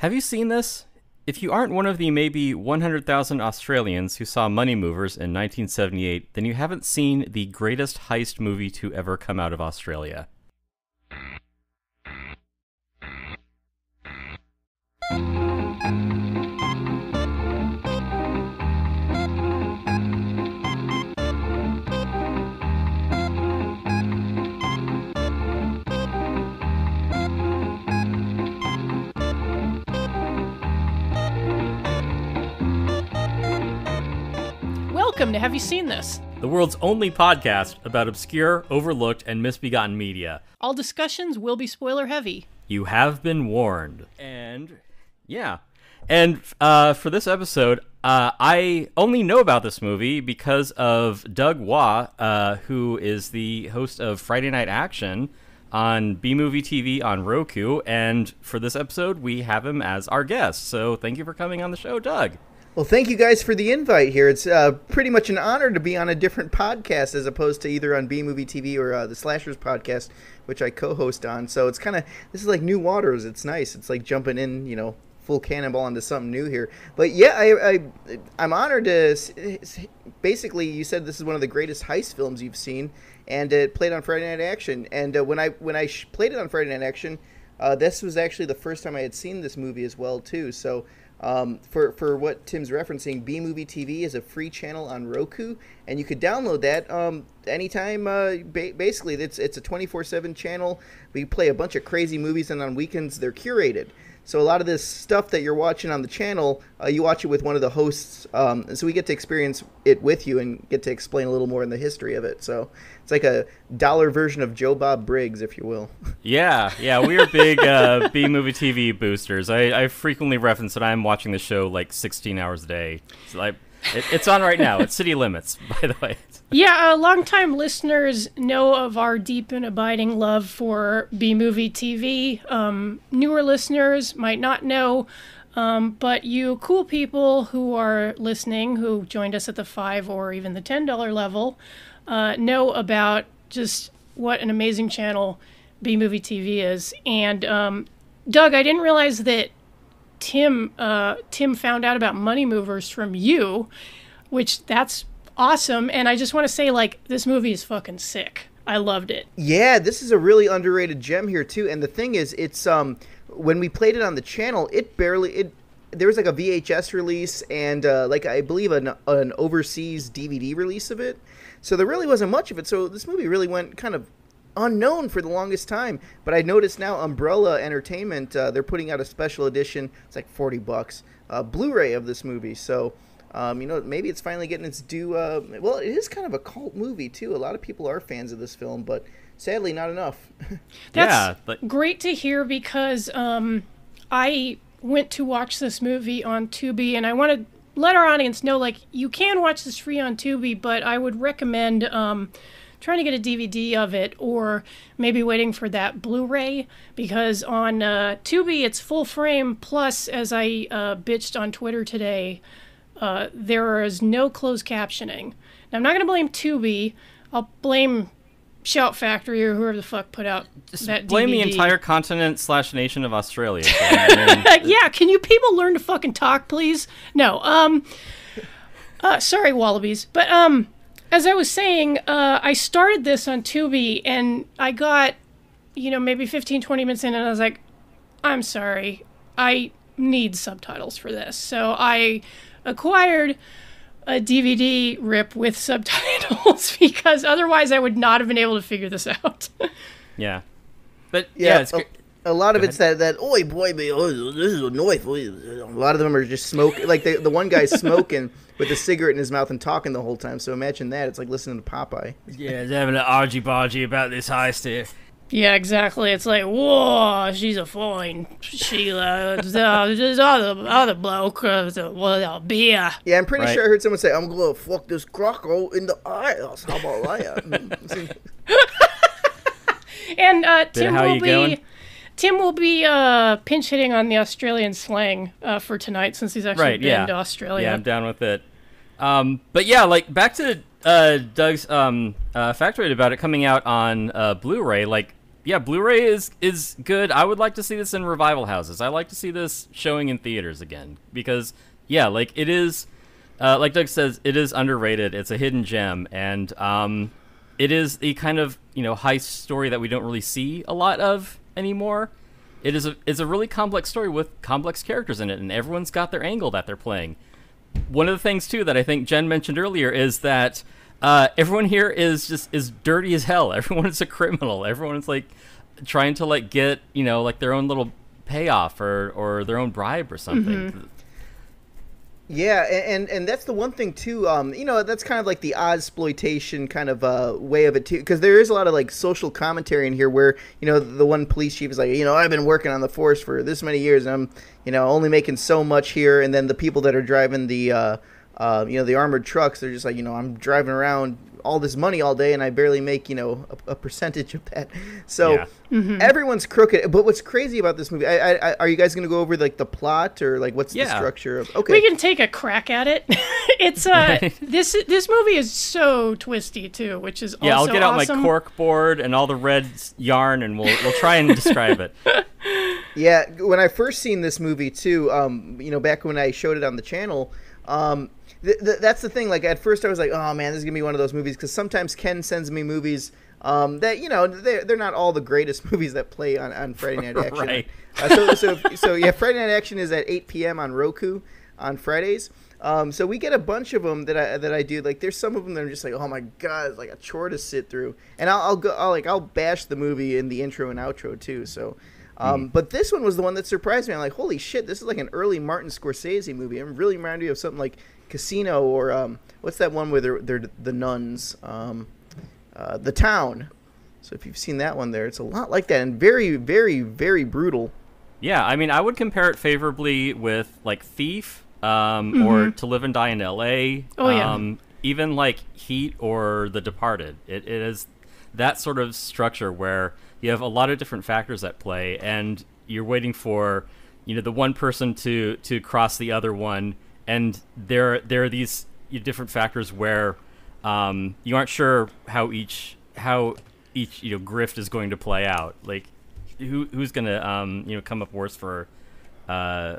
Have you seen this? If you aren't one of the maybe 100,000 Australians who saw Money Movers in 1978, then you haven't seen the greatest heist movie to ever come out of Australia. Welcome to Have You Seen This? The world's only podcast about obscure, overlooked, and misbegotten media. All discussions will be spoiler heavy. You have been warned. And yeah. And uh, for this episode, uh, I only know about this movie because of Doug Waugh, uh, who is the host of Friday Night Action on B Movie TV on Roku. And for this episode, we have him as our guest. So thank you for coming on the show, Doug. Well, thank you guys for the invite here. It's uh, pretty much an honor to be on a different podcast as opposed to either on B Movie TV or uh, the Slashers podcast, which I co-host on. So it's kind of this is like new waters. It's nice. It's like jumping in, you know, full cannonball into something new here. But yeah, I, I I'm honored to. Basically, you said this is one of the greatest heist films you've seen, and it played on Friday Night Action. And uh, when I when I played it on Friday Night Action, uh, this was actually the first time I had seen this movie as well too. So um, for for what Tim's referencing, B Movie TV is a free channel on Roku, and you could download that um, anytime. Uh, ba- basically, it's it's a twenty four seven channel. We play a bunch of crazy movies, and on weekends they're curated. So a lot of this stuff that you're watching on the channel, uh, you watch it with one of the hosts, um, so we get to experience it with you and get to explain a little more in the history of it. So it's like a dollar version of Joe Bob Briggs, if you will. Yeah, yeah, we are big uh, B movie TV boosters. I, I frequently reference that I'm watching the show like 16 hours a day. So I, it, it's on right now. It's City Limits, by the way. Yeah, uh, longtime listeners know of our deep and abiding love for B Movie TV. Um, newer listeners might not know, um, but you cool people who are listening, who joined us at the five or even the ten dollar level, uh, know about just what an amazing channel B Movie TV is. And um, Doug, I didn't realize that Tim uh, Tim found out about Money Movers from you, which that's awesome. And I just want to say, like, this movie is fucking sick. I loved it. Yeah, this is a really underrated gem here too. And the thing is, it's um when we played it on the channel, it barely it there was like a VHS release and uh, like I believe an an overseas DVD release of it. So there really wasn't much of it. So this movie really went kind of unknown for the longest time. But I noticed now Umbrella Entertainment uh, they're putting out a special edition. It's like forty bucks uh, Blu-ray of this movie. So um, you know maybe it's finally getting its due. Uh, well, it is kind of a cult movie too. A lot of people are fans of this film, but sadly not enough. That's Yeah, but- great to hear because um, I went to watch this movie on Tubi, and I want to let our audience know, like, you can watch this free on Tubi, but I would recommend um, trying to get a DVD of it, or maybe waiting for that Blu-ray, because on uh, Tubi it's full frame. Plus, as I uh, bitched on Twitter today, uh, there is no closed captioning. Now, I'm not going to blame Tubi. I'll blame Shout Factory or whoever the fuck put out that Blame the entire continent slash nation of Australia. I mean, yeah, can you people learn to fucking talk, please? No. Um. Uh, sorry, wallabies, but um, as I was saying, uh, I started this on Tubi and I got, you know, maybe 15, 20 minutes in, and I was like, I'm sorry, I need subtitles for this. So I acquired a DVD rip with subtitles because otherwise I would not have been able to figure this out. yeah, but yeah, Yeah, it's a, great. a lot of it's that that oi boy, me, oh, this is a noise. A lot of them are just smoking. Like the the one guy's smoking with a cigarette in his mouth and talking the whole time. So imagine that. It's like listening to Popeye. yeah, they're having an argy bargy about this heist here. Yeah, exactly. It's like, whoa, she's a fine Sheila. Uh, There's other other bloke uh, with a beer. Yeah, I'm pretty Right. sure I heard someone say, "I'm gonna fuck this croco in the ass." How about that? And uh, Tim how will you be going? Tim will be uh, pinch hitting on the Australian slang uh, for tonight since he's actually Right, been yeah. to Australia. Yeah, I'm down with it. Um, but yeah, like back to uh, Doug's um, uh, factoid about it coming out on uh, Blu-ray. Like yeah, Blu-ray is is good. I would like to see this in revival houses. I like to see this showing in theaters again because yeah, like it is, uh, like Doug says, it is underrated. It's a hidden gem, and um, it is the kind of you know heist story that we don't really see a lot of anymore. It is a is a really complex story with complex characters in it, and everyone's got their angle that they're playing. One of the things too that I think Jen mentioned earlier is that uh, everyone here is just is dirty as hell. Everyone is a criminal. Everyone is like trying to like get you know like their own little payoff or or their own bribe or something. Mm-hmm. Yeah, and, and that's the one thing too. Um, you know, that's kind of like the exploitation kind of uh, way of it too, because there is a lot of like social commentary in here where you know the one police chief is like, you know, I've been working on the force for this many years, and I'm you know only making so much here, and then the people that are driving the uh, uh, you know the armored trucks, they're just like, you know, I'm driving around all this money all day and I barely make you know a, a percentage of that. So Yeah. Mm-hmm. everyone's crooked. But what's crazy about this movie? I, I, I, are you guys going to go over like the plot or like what's the structure of? Okay, We can take a crack at it. it's uh this this movie is so twisty too, which is Yeah, I'll get out awesome. my cork board and all the red yarn, and we'll we'll try and describe it. Yeah, when I first seen this movie too, um, you know, back when I showed it on the channel, um, th- th- that's the thing. Like at first, I was like, "Oh man, this is gonna be one of those movies." Because sometimes Ken sends me movies um, that you know they're they're not all the greatest movies that play on, on Friday Night Action. Right. Uh, so so so yeah, Friday Night Action is at 8 p.m. on Roku on Fridays. Um, so we get a bunch of them that I that I do. Like there's some of them that are just like, oh my god, it's like a chore to sit through. And I'll, I'll go, I'll like I'll bash the movie in the intro and outro too. So. Um, But this one was the one that surprised me. I'm like, holy shit, this is like an early Martin Scorsese movie. It really reminded me of something like Casino or um, what's that one where they're, they're the nuns, um, uh, The Town. So if you've seen that one there, it's a lot like that and very, very, very brutal. Yeah, I mean, I would compare it favorably with like Thief, um, or To Live and Die in L.A. Mm-hmm. Oh, yeah. um, even like Heat or The Departed. It, it is that sort of structure where you have a lot of different factors at play, and you're waiting for you know the one person to to cross the other one, and there there are these different factors where um, you aren't sure how each how each you know grift is going to play out. Like who who's gonna um, you know come up worse for uh,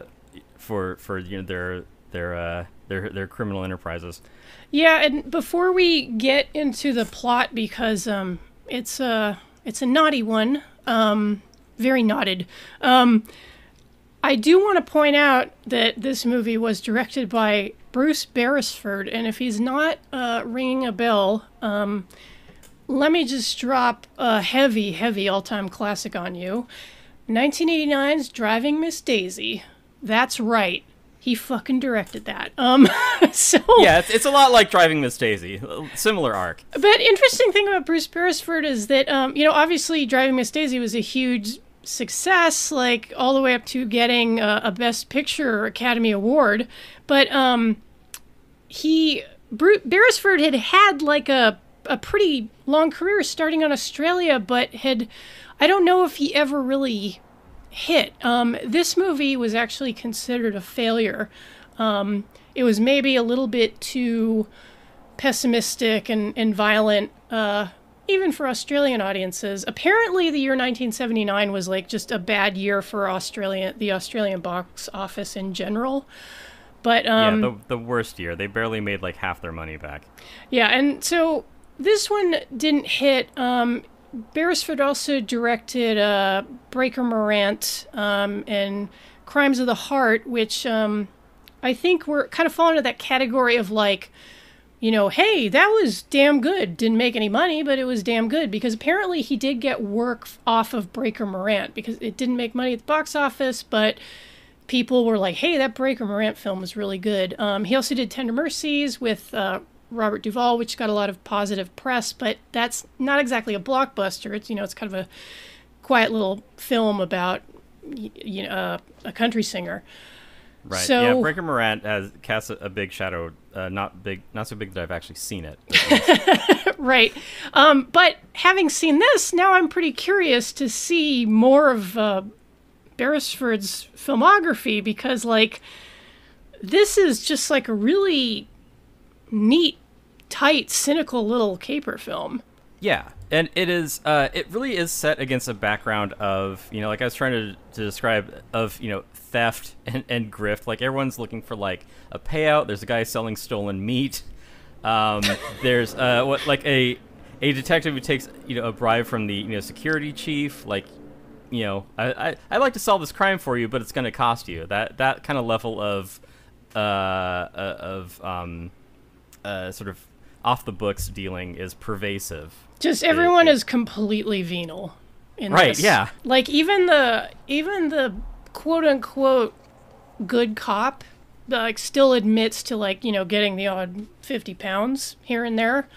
for for you know their their uh, their their criminal enterprises. Yeah, and before we get into the plot, because um, it's a it's a naughty one, um, very knotted. Um, I do want to point out that this movie was directed by Bruce Beresford, and if he's not uh, ringing a bell, um, let me just drop a heavy, heavy all-time classic on you. 1989's Driving Miss Daisy. That's right. He fucking directed that. Um, so Yeah, it's, it's a lot like driving Miss Daisy. Similar arc. but interesting thing about Bruce Beresford is that um, you know obviously Driving Miss Daisy was a huge success, like all the way up to getting a, a Best Picture Academy Award. But um, he Bruce Beresford had had like a a pretty long career starting on Australia, but had I don't know if he ever really hit. Um, this movie was actually considered a failure. Um, it was maybe a little bit too pessimistic and, and violent, uh, even for Australian audiences. Apparently, the year 1979 was like just a bad year for Australian the Australian box office in general. But um, yeah, the the worst year. They barely made like half their money back. yeah, and so this one didn't hit. Um, Beresford also directed uh, Breaker Morant um, and Crimes of the Heart, which um, I think were kind of fall into that category of like, you know, hey, that was damn good. Didn't make any money, but it was damn good because apparently he did get work off of Breaker Morant because it didn't make money at the box office, but people were like, hey, that Breaker Morant film was really good. Um, he also did Tender Mercies with uh, Robert Duvall, which got a lot of positive press, but that's not exactly a blockbuster. It's, you know, it's kind of a quiet little film about, you know, uh, a country singer. Right. So- yeah, Breaker Morant has casts a, a big shadow. Uh, not big, not so big that I've actually seen it. right. Um, but having seen this, now I'm pretty curious to see more of uh, Beresford's filmography because, like, this is just like a really neat, tight, cynical little caper film. Yeah, and it is uh, it really is set against a background of you know like i was trying to, to describe of you know theft and, and grift. Like everyone's looking for like a payout. There's a guy selling stolen meat. Um, there's uh, what like a a detective who takes you know a bribe from the you know security chief. Like you know i i i'd like to solve this crime for you but it's going to cost you. That that kind of level of uh, uh of um uh sort of off the books dealing is pervasive Just It- everyone it- is completely venal. In Right, this. yeah. Like even the even the quote unquote good cop, like still admits to like you know getting the odd fifty pounds here and there.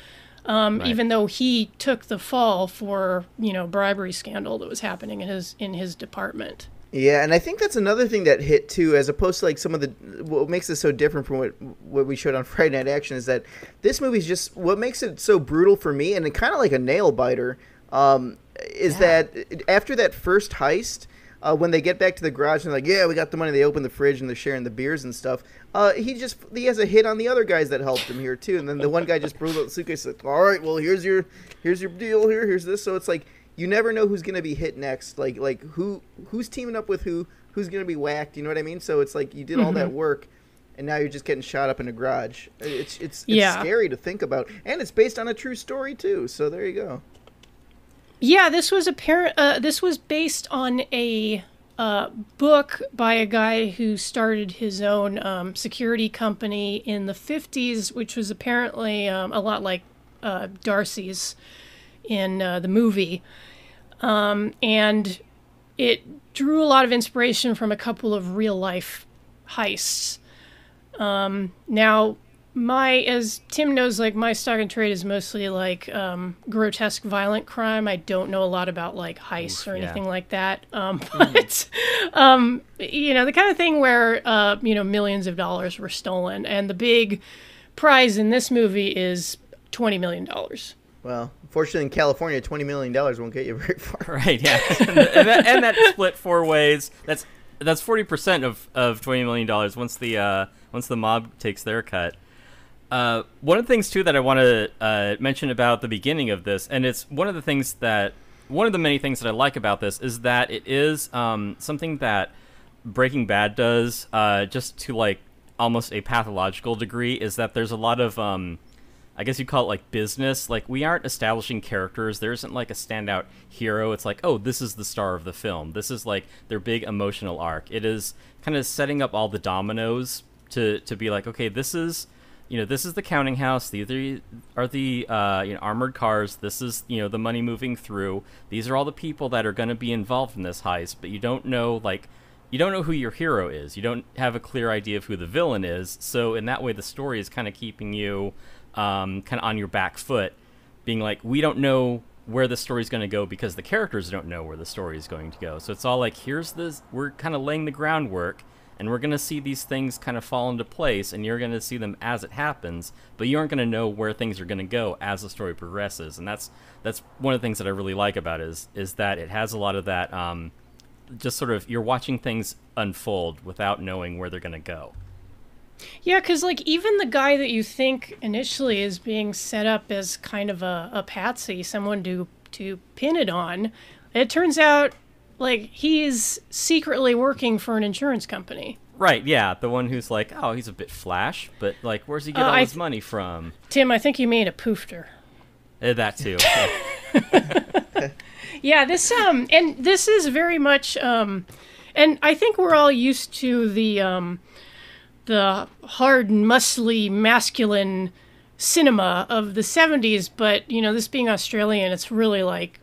Um, Right. Even though he took the fall for you know bribery scandal that was happening in his in his department. Yeah, and I think that's another thing that hit too, as opposed to like some of the what makes this so different from what what we showed on Friday Night Action is that this movie's just what makes it so brutal for me, and it kind of like a nail biter. Um, is that after that first heist, uh, when they get back to the garage and they're like, yeah, we got the money. They open the fridge and they're sharing the beers and stuff. Uh, he just he has a hit on the other guys that helped him here too, and then the one guy just pulled out the suitcase. Like, all right, well here's your here's your deal here. Here's this. So it's like you never know who's gonna be hit next. Like like who who's teaming up with who, who's gonna be whacked. You know what I mean? So it's like you did all that work, and now you're just getting shot up in a garage. It's it's it's Yeah. scary to think about, and it's based on a true story too. So there you go. Yeah, this was a par- uh, This was based on a uh, book by a guy who started his own um, security company in the '50s, which was apparently um, a lot like uh, Darcy's in uh, the movie, um, and it drew a lot of inspiration from a couple of real life heists. Um, now, my as Tim knows, like my stock and trade is mostly like um, grotesque violent crime. I don't know a lot about like heists or yeah. anything like that. Um, but um, you know, the kind of thing where uh, you know millions of dollars were stolen, and the big prize in this movie is twenty million dollars. Well, unfortunately, in California, twenty million dollars won't get you very far. Right. Yeah. and, that, and that split four ways. That's that's forty percent of of twenty million dollars once the uh, once the mob takes their cut. Uh, one of the things too that I want to uh, mention about the beginning of this, and it's one of the things that one of the many things that I like about this is that it is um, something that Breaking Bad does, uh, just to like almost a pathological degree, is that there's a lot of um, I guess you call it like business. Like we aren't establishing characters. There isn't like a standout hero. It's like, oh, this is the star of the film. This is like their big emotional arc. It is kind of setting up all the dominoes to to be like, okay, this is you know, this is the counting house. These are, the uh, you know armored cars. This is you know the money moving through. These are all the people that are going to be involved in this heist. But you don't know like you don't know who your hero is. You don't have a clear idea of who the villain is. So in that way, the story is kind of keeping you um, kind of on your back foot, being like, we don't know where the story's going to go because the characters don't know where the story is going to go. So it's all like, here's this, we're kind of laying the groundwork, and we're going to see these things kind of fall into place, and you're going to see them as it happens, but you aren't going to know where things are going to go as the story progresses. And that's that's one of the things that I really like about it is is that it has a lot of that. Um, just sort of you're watching things unfold without knowing where they're going to go. Yeah, because like even the guy that you think initially is being set up as kind of a, a patsy, someone to to pin it on, it turns out like he's secretly working for an insurance company. Right, yeah, the one who's like, oh, he's a bit flash, but like, where's he get Uh, all I his money from? Tim, I think you mean a poofter. Eh, that too. Yeah, this um and this is very much um and I think we're all used to the um the hard muscly masculine cinema of the 70s, but you know, this being Australian, it's really like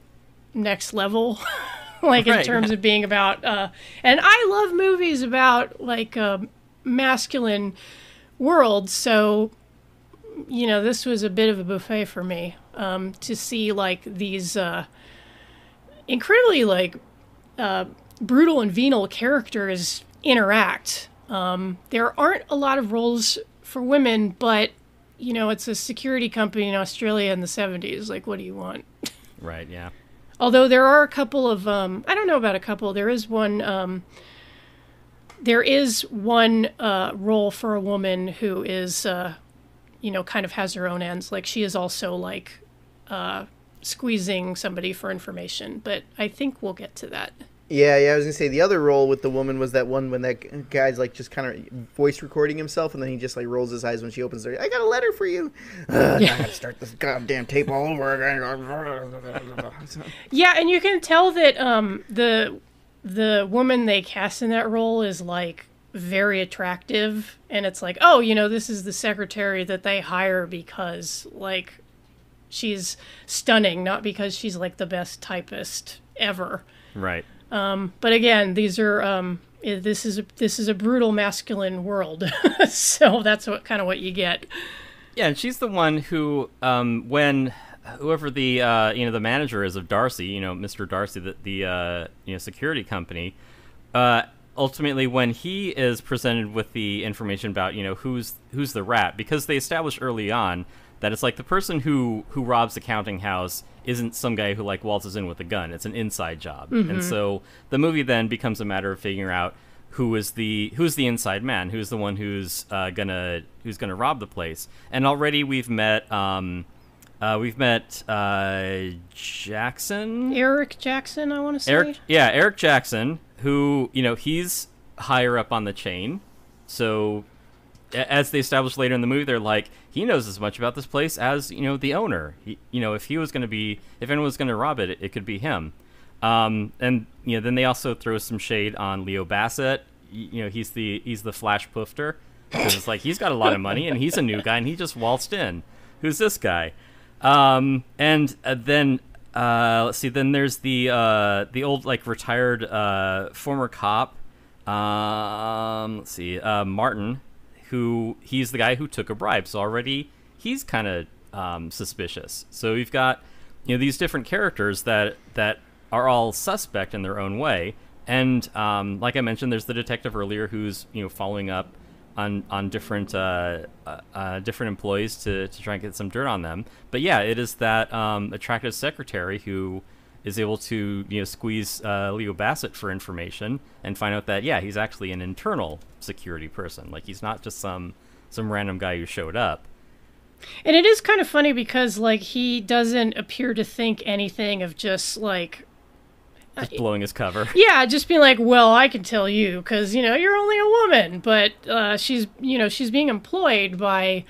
next level like in terms of being about uh and I love movies about like uh, masculine worlds, so you know, this was a bit of a buffet for me um, to see like these uh, incredibly like uh, brutal and venal characters interact. Um, there aren't a lot of roles for women, but you know, it's a security company in Australia in the 70s. Like, what do you want? right, yeah. Although there are a couple of, um, I don't know about a couple. There is one. Um, there is one uh, role for a woman who is, uh, you know, kind of has her own ends. Like she is also like uh, squeezing somebody for information. But I think we'll get to that. Yeah, yeah. I was gonna say the other role with the woman was that one when that guy's like just kind of voice recording himself, and then he just like rolls his eyes when she opens the door. I got a letter for you. Uh, I gotta start this goddamn tape all over again. Yeah, and you can tell that um, the the woman they cast in that role is like very attractive, and it's like, oh, you know, this is the secretary that they hire because like she's stunning, not because she's like the best typist ever. Right. But again, these are um, this is a, this is a brutal masculine world, so that's what kind of what you get. Yeah, and she's the one who, um, when whoever the uh, you know the manager is of Darcy, you know Mr. Darcy, the the uh, you know security company, uh, ultimately when he is presented with the information about you know who's who's the rat, because they established early on that it's like the person who who robs the counting house isn't some guy who like waltzes in with a gun; it's an inside job, and so the movie then becomes a matter of figuring out who is the who's the inside man who's the one who's uh, gonna who's gonna rob the place. And already we've met um uh, we've met uh, Jackson? Eric Jackson, I want to say. Eric yeah Eric Jackson who you know he's higher up on the chain. So as they establish later in the movie they're like he knows as much about this place as you know the owner. He, you know if he was going to be if anyone was going to rob it, it it could be him. Um, and you know then they also throw some shade on Leo Bassett. You know he's the he's the flash poofter because it's like he's got a lot of money and he's a new guy and he just waltzed in. Who's this guy? Um, and uh, then uh, let's see then there's the uh, the old like retired uh, former cop. Um, let's see uh, Martin who he's the guy who took a bribe so already he's kind of um, suspicious. So you've got you know these different characters that that are all suspect in their own way. And um, like i mentioned there's the detective earlier who's you know following up on on different uh, uh, uh, different employees to, to try and get some dirt on them. But yeah it is that um, attractive secretary who is able to you know squeeze uh, leo bassett for information and find out that yeah he's actually an internal security person. Like he's not just some some random guy who showed up. And it is kind of funny because like he doesn't appear to think anything of just like just blowing his cover. Yeah, just being like, well, I can tell you because you know you're only a woman, but uh, she's you know she's being employed by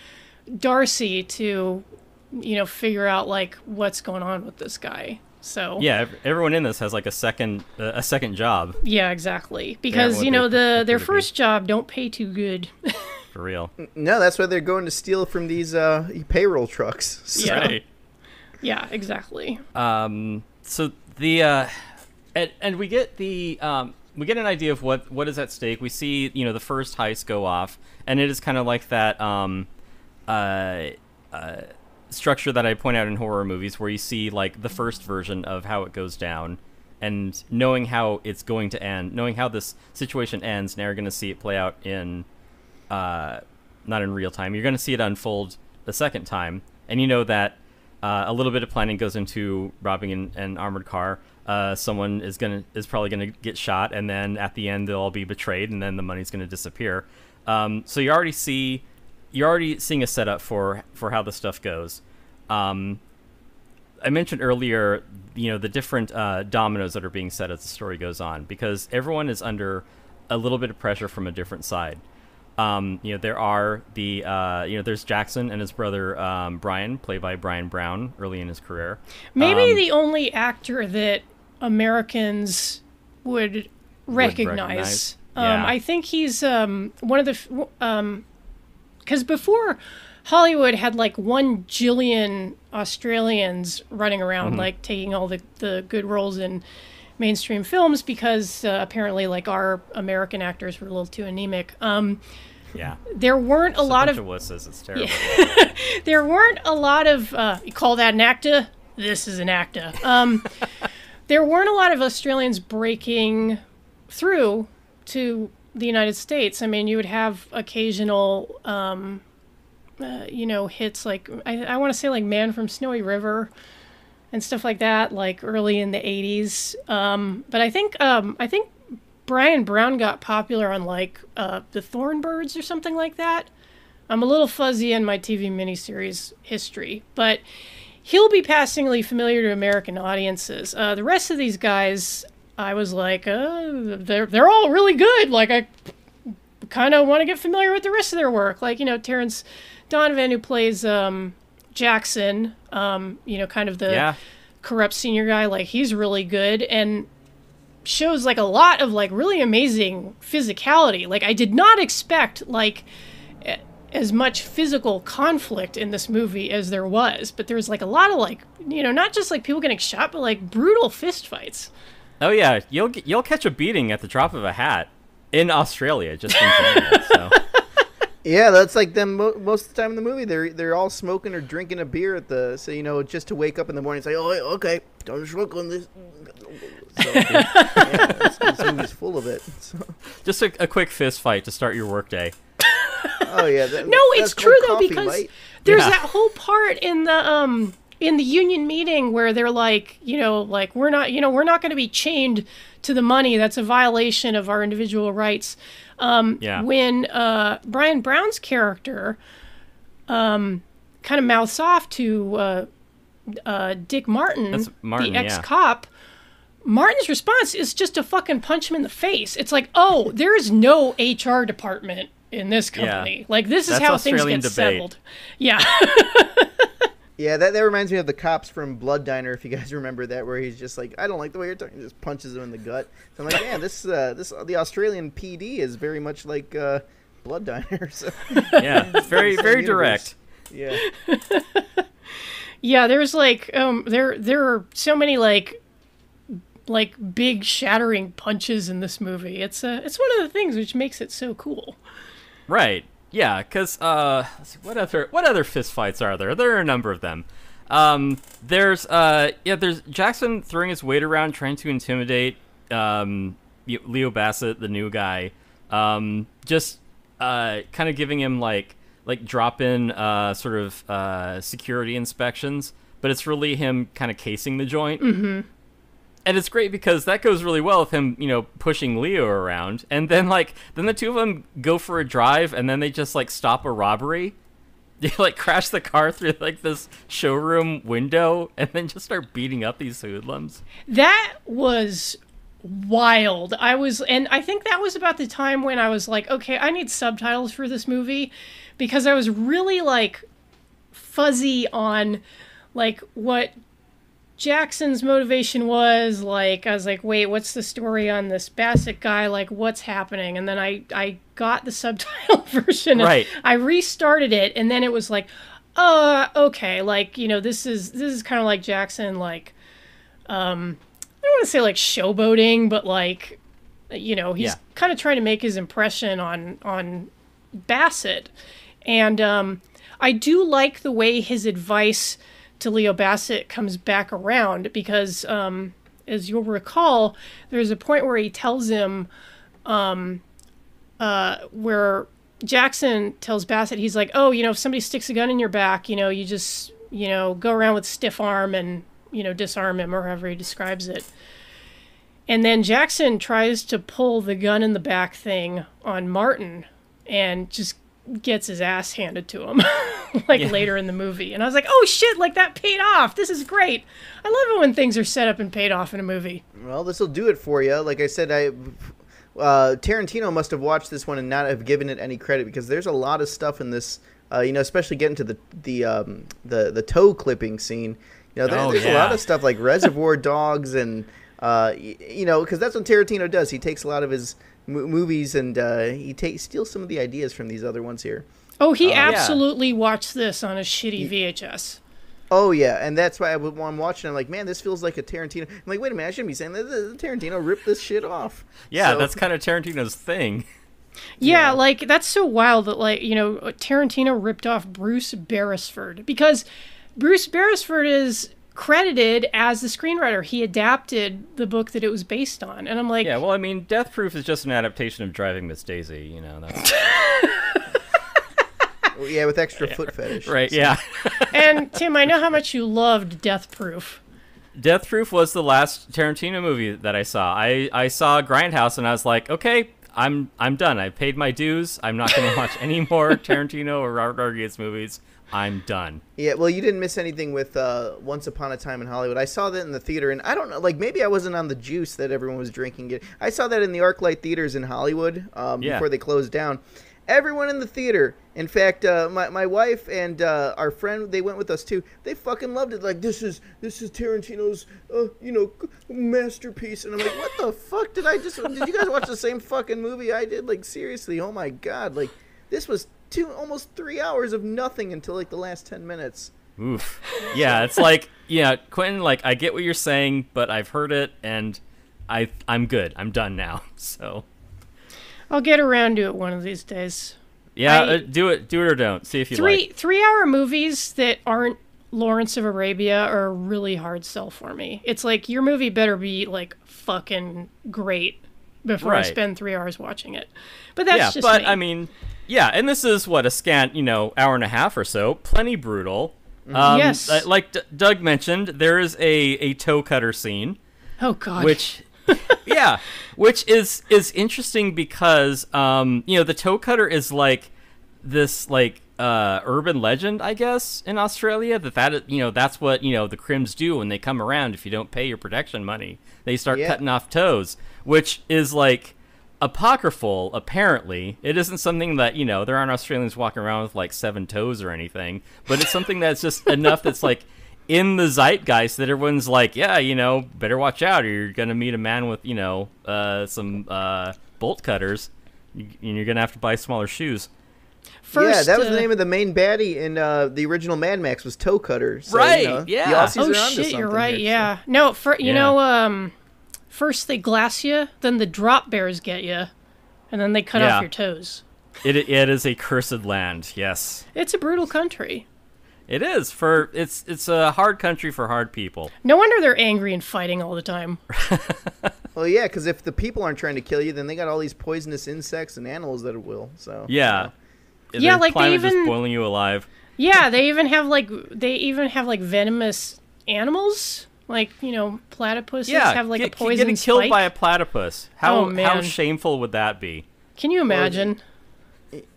Darcy to you know figure out like what's going on with this guy. So Yeah, everyone in this has like a second uh, a second job yeah, exactly. Because what you know the their to be. first job don't pay too good. for real. no, that's why they're going to steal from these uh, payroll trucks. So- Yeah. Right. yeah, exactly. Um. So the uh, and and we get the um we get an idea of what what is at stake. We see you know the first heist go off, and it is kind of like that um uh. uh structure that I point out in horror movies where you see like the first version of how it goes down and knowing how it's going to end, knowing how this situation ends, now you're going to see it play out in uh, not in real time. You're going to see it unfold the second time, and you know that uh, a little bit of planning goes into robbing an, an armored car. Uh, someone is gonna is probably gonna get shot, and then at the end they'll all be betrayed, and then the money's gonna disappear. Um, so you already see you're already seeing a setup for for how the stuff goes. Um, I mentioned earlier, you know, the different uh, dominoes that are being set as the story goes on, because everyone is under a little bit of pressure from a different side. Um, you know, there are the, uh, you know, there's Jackson and his brother um, Brian, played by Bryan Brown, early in his career. Maybe Um, the only actor that Americans would recognize. recognize, Um, yeah. I think he's um, one of the. Because before Hollywood had like one jillion Australians running around, like taking all the, the good roles in mainstream films because uh, apparently like our American actors were a little too anemic. Um, Yeah, there weren't a lot of wusses. It's terrible. there weren't a lot of uh, you call that an actor this is an actor um, there weren't a lot of australians breaking through to the united states i mean you would have occasional um, uh, you know hits like i, I want to say like man from snowy river and stuff like that like early in the 80s um, but i think um, i think bryan brown got popular on like uh, the thornbirds or something like that I'm a little fuzzy in my TV miniseries history, but he'll be passingly familiar to American audiences. Uh, the rest of these guys, I was like, uh, they're they're all really good. Like I kind of want to get familiar with the rest of their work. Like you know, Terence Donovan, who plays um, Jackson, um, you know, kind of the Yeah. corrupt senior guy. Like he's really good and shows like a lot of like really amazing physicality. Like I did not expect like as much physical conflict in this movie as there was, but there was like a lot of like you know not just like people getting shot, but like brutal fist fights. Oh yeah, you'll you'll catch a beating at the drop of a hat in Australia, just in general. so Yeah, that's like them mo- most of the time in the movie. They're they're all smoking or drinking a beer at the so you know just to wake up in the morning and say, oh okay, don't smoke on this. So, yeah, this, this movie's full of it. So, just a, a quick fist fight to start your workday. oh yeah, that, No, it's true called though because mate. there's Yeah. that whole part in the um in the union meeting where they're like, you know, like we're not, you know, we're not going to be chained to the money. That's a violation of our individual rights. Um, Yeah. When uh, Bryan Brown's character um, kind of mouths off to uh, uh, Dick Martin, Martin, the ex-cop. Martin's response is just to fucking punch him in the face. It's like, oh, there is no HR department in this company. Like this is That's how Australian things get debate. settled. Yeah. Yeah, that, that reminds me of the cops from Blood Diner. If you guys remember that, where he's just like, "I don't like the way you're talking," just punches him in the gut. So I'm like, "Yeah, this uh, this the Australian PD is very much like uh, Blood Diner." So, Yeah, very very direct. yeah, yeah, there's like um there there are so many like like big shattering punches in this movie. It's uh it's one of the things which makes it so cool. Right. Yeah, because uh, see, what other what other fist fights are there? There are a number of them. Um, there's uh, yeah, there's Jackson throwing his weight around, trying to intimidate um, Leo Bassett, the new guy. Um, just uh, kind of giving him like like drop in uh, sort of uh, security inspections, but it's really him kind of casing the joint. Mm-hmm. And it's great because that goes really well with him, you know, pushing Leo around, and then like then the two of them go for a drive, and then they just like stop a robbery. They like crash the car through like this showroom window, and then just start beating up these hoodlums. That was wild. I was, and I think that was about the time when I was like, okay, I need subtitles for this movie because I was really like fuzzy on like what Jackson's motivation was. Like, I was like, wait, what's the story on this Bassett guy? Like, what's happening? And then I, I got the subtitle version. Right. I restarted it, and then it was like, uh, okay, like, you know, this is, this is kind of like Jackson, like, um, I don't want to say like showboating, but like, you know, he's Yeah. kind of trying to make his impression on on Bassett, and um, I do like the way his advice to Leo Bassett comes back around because, um, as you'll recall, there's a point where he tells him, um, uh, where Jackson tells Bassett, he's like, oh, you know, if somebody sticks a gun in your back, you know, you just, you know, go around with stiff arm and, you know, disarm him or however he describes it. And then Jackson tries to pull the gun in the back thing on Martin and just gets his ass handed to him like Yeah. later in the movie. And I was like, "Oh shit, like that paid off. This is great." I love it when things are set up and paid off in a movie. well, this will do it for you. Like I said, I uh, Tarantino must have watched this one and not have given it any credit because there's a lot of stuff in this. Uh, you know, especially getting to the the um, the the toe clipping scene. You know, there, Oh, there's a lot of stuff like Reservoir Dogs and uh, y- you know, because that's what Tarantino does. He takes a lot of his mo- movies and uh, he takes steals some of the ideas from these other ones here. Oh, he yeah. absolutely watched this on a shitty VHS. Oh yeah, and that's why I, when I'm watching, I'm like, man, this feels like a Tarantino. I'm like, wait a minute, I shouldn't be saying that. The- the Tarantino ripped this shit off. Yeah, So- that's kind of Tarantino's thing. Yeah, Yeah. like that's so wild that like you know Tarantino ripped off Bruce Beresford because Bruce Beresford is credited as the screenwriter. He adapted the book that it was based on, and I'm like, Yeah, well, I mean, Death Proof is just an adaptation of Driving Miss Daisy. You know, that's yeah, with extra foot fetish. right. Yeah. and Tim, I know how much you loved Death Proof. Death Proof was the last Tarantino movie that I saw. I, I saw Grindhouse and I was like, okay, I'm I'm done. I paid my dues. I'm not going to watch any more Tarantino or Robert Rodriguez movies. I'm done. Yeah, well, you didn't miss anything with uh, Once Upon a Time in Hollywood. I saw that in the theater, and I don't know, like maybe I wasn't on the juice that everyone was drinking. It. I saw that in the ArcLight theaters in Hollywood um, Yeah. before they closed down. Everyone in the theater, in fact, uh, my, my wife and uh, our friend, they went with us too. They fucking loved it. Like this is this is Tarantino's, uh, you know, masterpiece. And I'm like, what the fuck did I just? Did you guys watch the same fucking movie I did? Like seriously, oh my god, like this was two almost three hours of nothing until like the last ten minutes. Oof. Yeah, it's like yeah, Quentin. Like I get what you're saying, but I've heard it, and I I'm good. I'm done now. So I'll get around to it one of these days. yeah, I- uh, do it. Do it or don't. See if you Three like. three hour movies that aren't Lawrence of Arabia are a really hard sell for me. It's like your movie better be like fucking great before I spend three hours watching it. But that's yeah, just but me. I mean, yeah, and this is what a scant, you know, hour and a half or so. Plenty brutal. Um, Yes. uh, like D- Doug mentioned, there is a a toe cutter scene. oh god, which yeah which is is interesting because um you know the toe cutter is like this like uh urban legend i guess in australia that that you know that's what you know the crims do when they come around if you don't pay your protection money they start Yeah. cutting off toes which is like apocryphal apparently it isn't something that you know there aren't australians walking around with like seven toes or anything but it's something that's just enough that's like in the zeitgeist that everyone's like, yeah, you know, better watch out, or you're gonna meet a man with, you know, uh, some uh, bolt cutters, you, and you're gonna have to buy smaller shoes. first, yeah, that was uh, the name of the main baddie in uh, the original Mad Max was Toe Cutter. So, Right, You know, yeah. The Oh shit, you're right. here, yeah, no, for you Yeah. know, um, first they glass you, then the drop bears get you, and then they cut Yeah. off your toes. It it is a cursed land. Yes, It's a brutal country. it is for it's it's a hard country for hard people. No wonder they're angry and fighting all the time. Well, yeah, because if the people aren't trying to kill you, then they got all these poisonous insects and animals that will. So Yeah, Yeah, like, they climate just even- boiling you alive. Yeah, they even have like they even have like venomous animals, like you know platypuses Yeah, have like get- a poison getting killed by a platypus. How Oh, how shameful would that be? Can you imagine?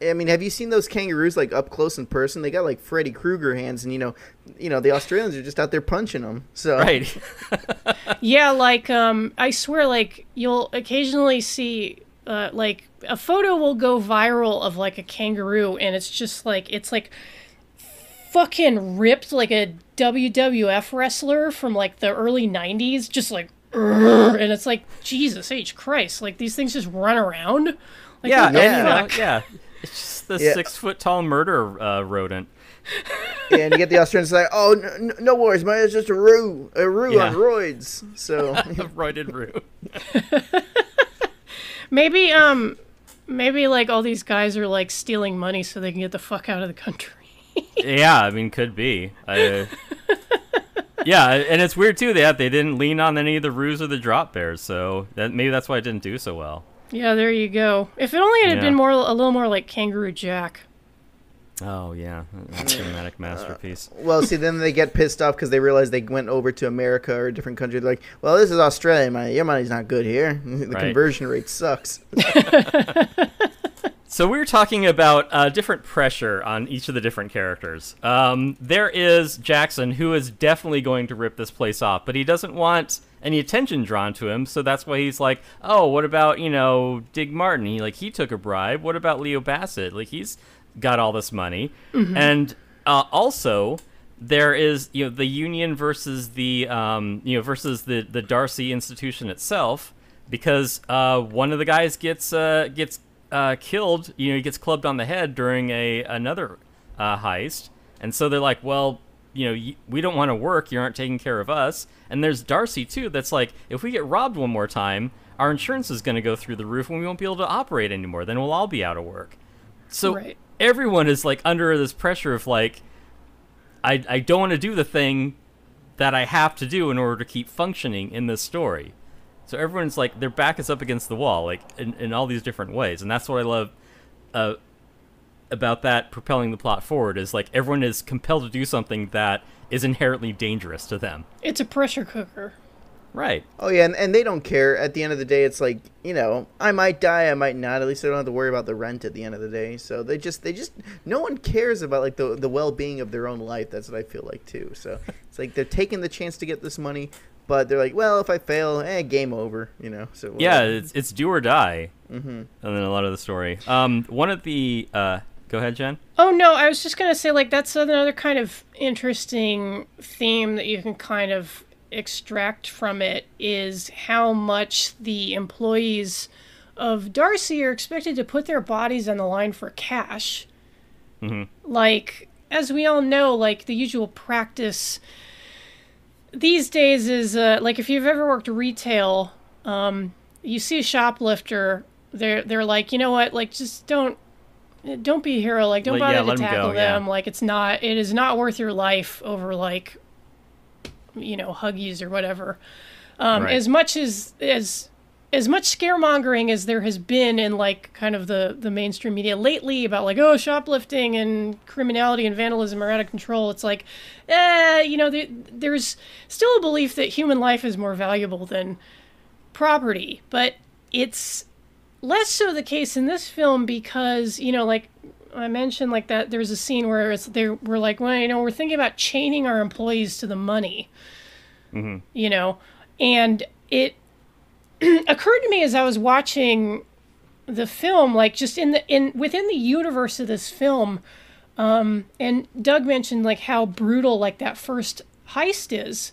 I mean, have you seen those kangaroos like up close in person? They got like Freddy Krueger hands, and you know, you know the Australians are just out there punching them. So Right. Yeah, like um, I swear, like you'll occasionally see. Uh, like a photo will go viral of like a kangaroo and it's just like it's like fucking ripped like a WWF wrestler from like the early 90s just like and it's like Jesus H Christ like these things just run around like yeah, what and, you know, yeah. It's just the Yeah. six foot tall murder uh, rodent. Yeah, and you get the Australians like, oh, no, no worries, man, it's just a roo, a roo Yeah. on roids. So Roided root. maybe um maybe like all these guys are like stealing money so they can get the fuck out of the country yeah, I mean, could be. I, yeah, and it's weird too that they didn't lean on any of the ruse of the drop bears, so that maybe that's why it didn't do so well. Yeah, there you go. If it only had Yeah. been more a little more like Kangaroo Jack. Oh yeah, cinematic uh, masterpiece. Well, see, then they get pissed off because they realize they went over to America or a different country. They're like, "Well, this is Australia, man. Your money's not good here. the Right. conversion rate sucks." So we were talking about uh, different pressure on each of the different characters. Um, there is Jackson, who is definitely going to rip this place off, but he doesn't want any attention drawn to him, so that's why he's like, "Oh, what about you know Dick Martin? He like he took a bribe. What about Leo Bassett? Like he's got all this money." And uh, also, there is you know the union versus the um, you know versus the the Darcy institution itself because uh, one of the guys gets uh, gets uh, killed. You know, he gets clubbed on the head during a another uh, heist, and so they're like, well. You know, y- we don't want to work. You aren't taking care of us. And there's Darcy too. That's like, if we get robbed one more time, our insurance is going to go through the roof, and we won't be able to operate anymore. Then we'll all be out of work. So Right. everyone is like under this pressure of like, I I don't want to do the thing that I have to do in order to keep functioning in this story. So everyone's like their back is up against the wall, like in, in all these different ways, and that's what I love uh, about that propelling the plot forward. Is like everyone is compelled to do something that is inherently dangerous to them. It's a pressure cooker. Right. Oh yeah, and, and they don't care. At the end of the day, it's like you know, I might die, I might not. At least I don't have to worry about the rent at the end of the day. So they just, they just, no one cares about like the the well being of their own life. That's what I feel like too. So it's like they're taking the chance to get this money, but they're like, well, if I fail, eh, game over. You know. So Yeah, it's it's do or die. Mm-hmm. And then a lot of the story. Um, one of the uh, go ahead, Jen. Oh no, I was just gonna say like that's another kind of interesting theme that you can kind of extract from it is how much the employees of Darcy are expected to put their bodies on the line for cash. Like as we all know, like the usual practice these days is uh, like if you've ever worked retail, um, you see a shoplifter, they're they're like, you know what, like just don't don't be a hero. Like, don't bother yeah, to tackle go, yeah. them. Like, it's not. It is not worth your life over like, you know, huggies or whatever. Um, Right. As much as as as much scaremongering as there has been in like kind of the the mainstream media lately about like oh shoplifting and criminality and vandalism are out of control. It's like, eh, you know, there, there's still a belief that human life is more valuable than property, but it's less so the case in this film because you know like i mentioned like that there's a scene where it's they were like well you know we're thinking about chaining our employees to the money you know and it occurred to me as i was watching the film like just in the in within the universe of this film um and doug mentioned like how brutal like that first heist is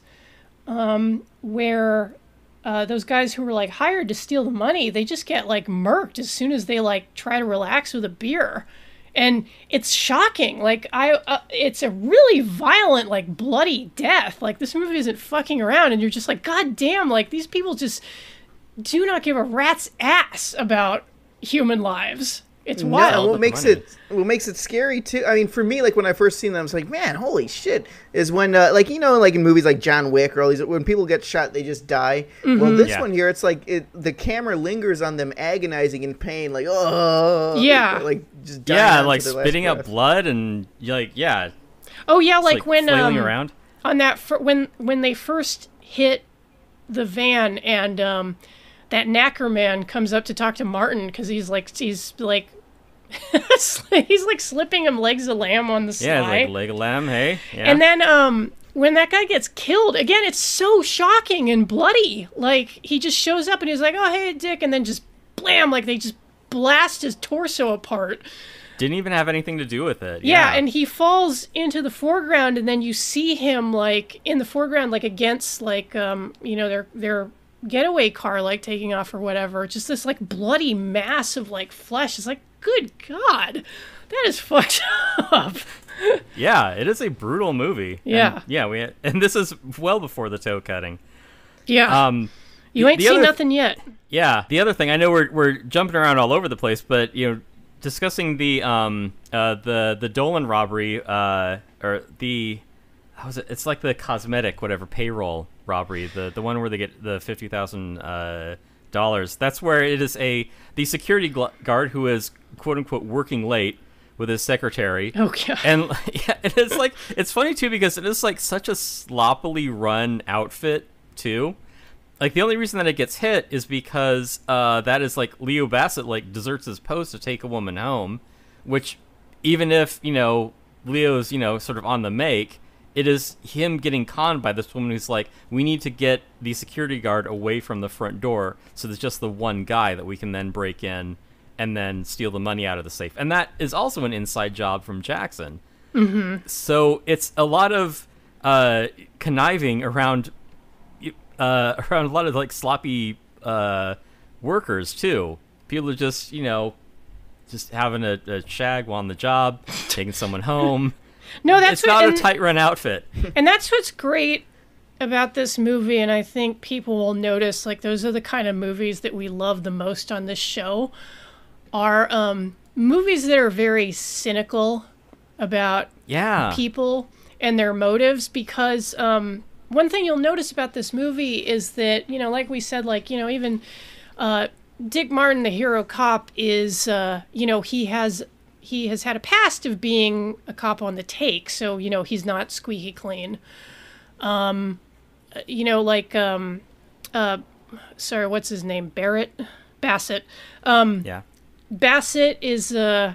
um where uh, those guys who were like hired to steal the money, they just get like murked as soon as they like try to relax with a beer, and it's shocking. Like I, uh, it's a really violent, like bloody death. Like this movie isn't fucking around, and you're just like, god damn, like these people just do not give a rat's ass about human lives. It's wild. No, what makes money. it what makes it scary too? I mean, for me, like when I first seen them, I was like, man, holy shit! Is when uh, like you know, like in movies like John Wick or all these, when people get shot, they just die. Well, this Yeah. one here, it's like it, the camera lingers on them, agonizing in pain, like oh, Yeah. like just dying Yeah, like spitting out blood and you're like yeah, oh yeah, like, when flailing um, around. on that fir- when when they first hit the van and um that knacker man comes up to talk to Martin because he's like he's like he's like slipping him legs of lamb on the side. Yeah, sly. like leg of lamb. Hey, yeah. and then um when that guy gets killed again it's so shocking and bloody like he just shows up and he's like oh hey dick and then just blam like they just blast his torso apart didn't even have anything to do with it. yeah, and he falls into the foreground, and then you see him like in the foreground, like against like um you know their their getaway car, like taking off or whatever. Just this like bloody mass of like flesh. It's like, good God, that is fucked up. yeah, it is a brutal movie. And, Yeah. yeah. We and this is well before the toe cutting. Yeah, Um, you ain't seen other- nothing yet. Yeah. The other thing, I know we're we're jumping around all over the place, but you know, discussing the um uh the the Dolan robbery uh or the how was it? It's like the cosmetic whatever payroll robbery, the the one where they get the fifty thousand uh dollars. That's where it is a the security gl- guard who is quote unquote working late with his secretary. Oh god. And yeah, and it's like it's funny too because it is like such a sloppily run outfit too. Like the only reason that it gets hit is because uh, that is like Leo Bassett like deserts his post to take a woman home, which even if you know Leo's you know sort of on the make, it is him getting conned by this woman who's like, we need to get the security guard away from the front door, so there's just the one guy that we can then break in and then steal the money out of the safe, and that is also an inside job from Jackson. So it's a lot of uh, conniving around uh, around a lot of like sloppy uh, workers too. People are just you know just having a, a shag while on the job, taking someone home. No, that's it's what, not and, a tight run outfit. and that's what's great about this movie and i think people will notice like those are the kind of movies that we love the most on this show are um, movies that are very cynical about Yeah, people and their motives because um, one thing you'll notice about this movie is that you know like we said like you know even uh, dick martin the hero cop is uh, you know he has he has had a past of being a cop on the take so you know he's not squeaky clean um, you know like um, uh, sorry, what's his name? Barrett Bassett. Um, Yeah. Bassett is uh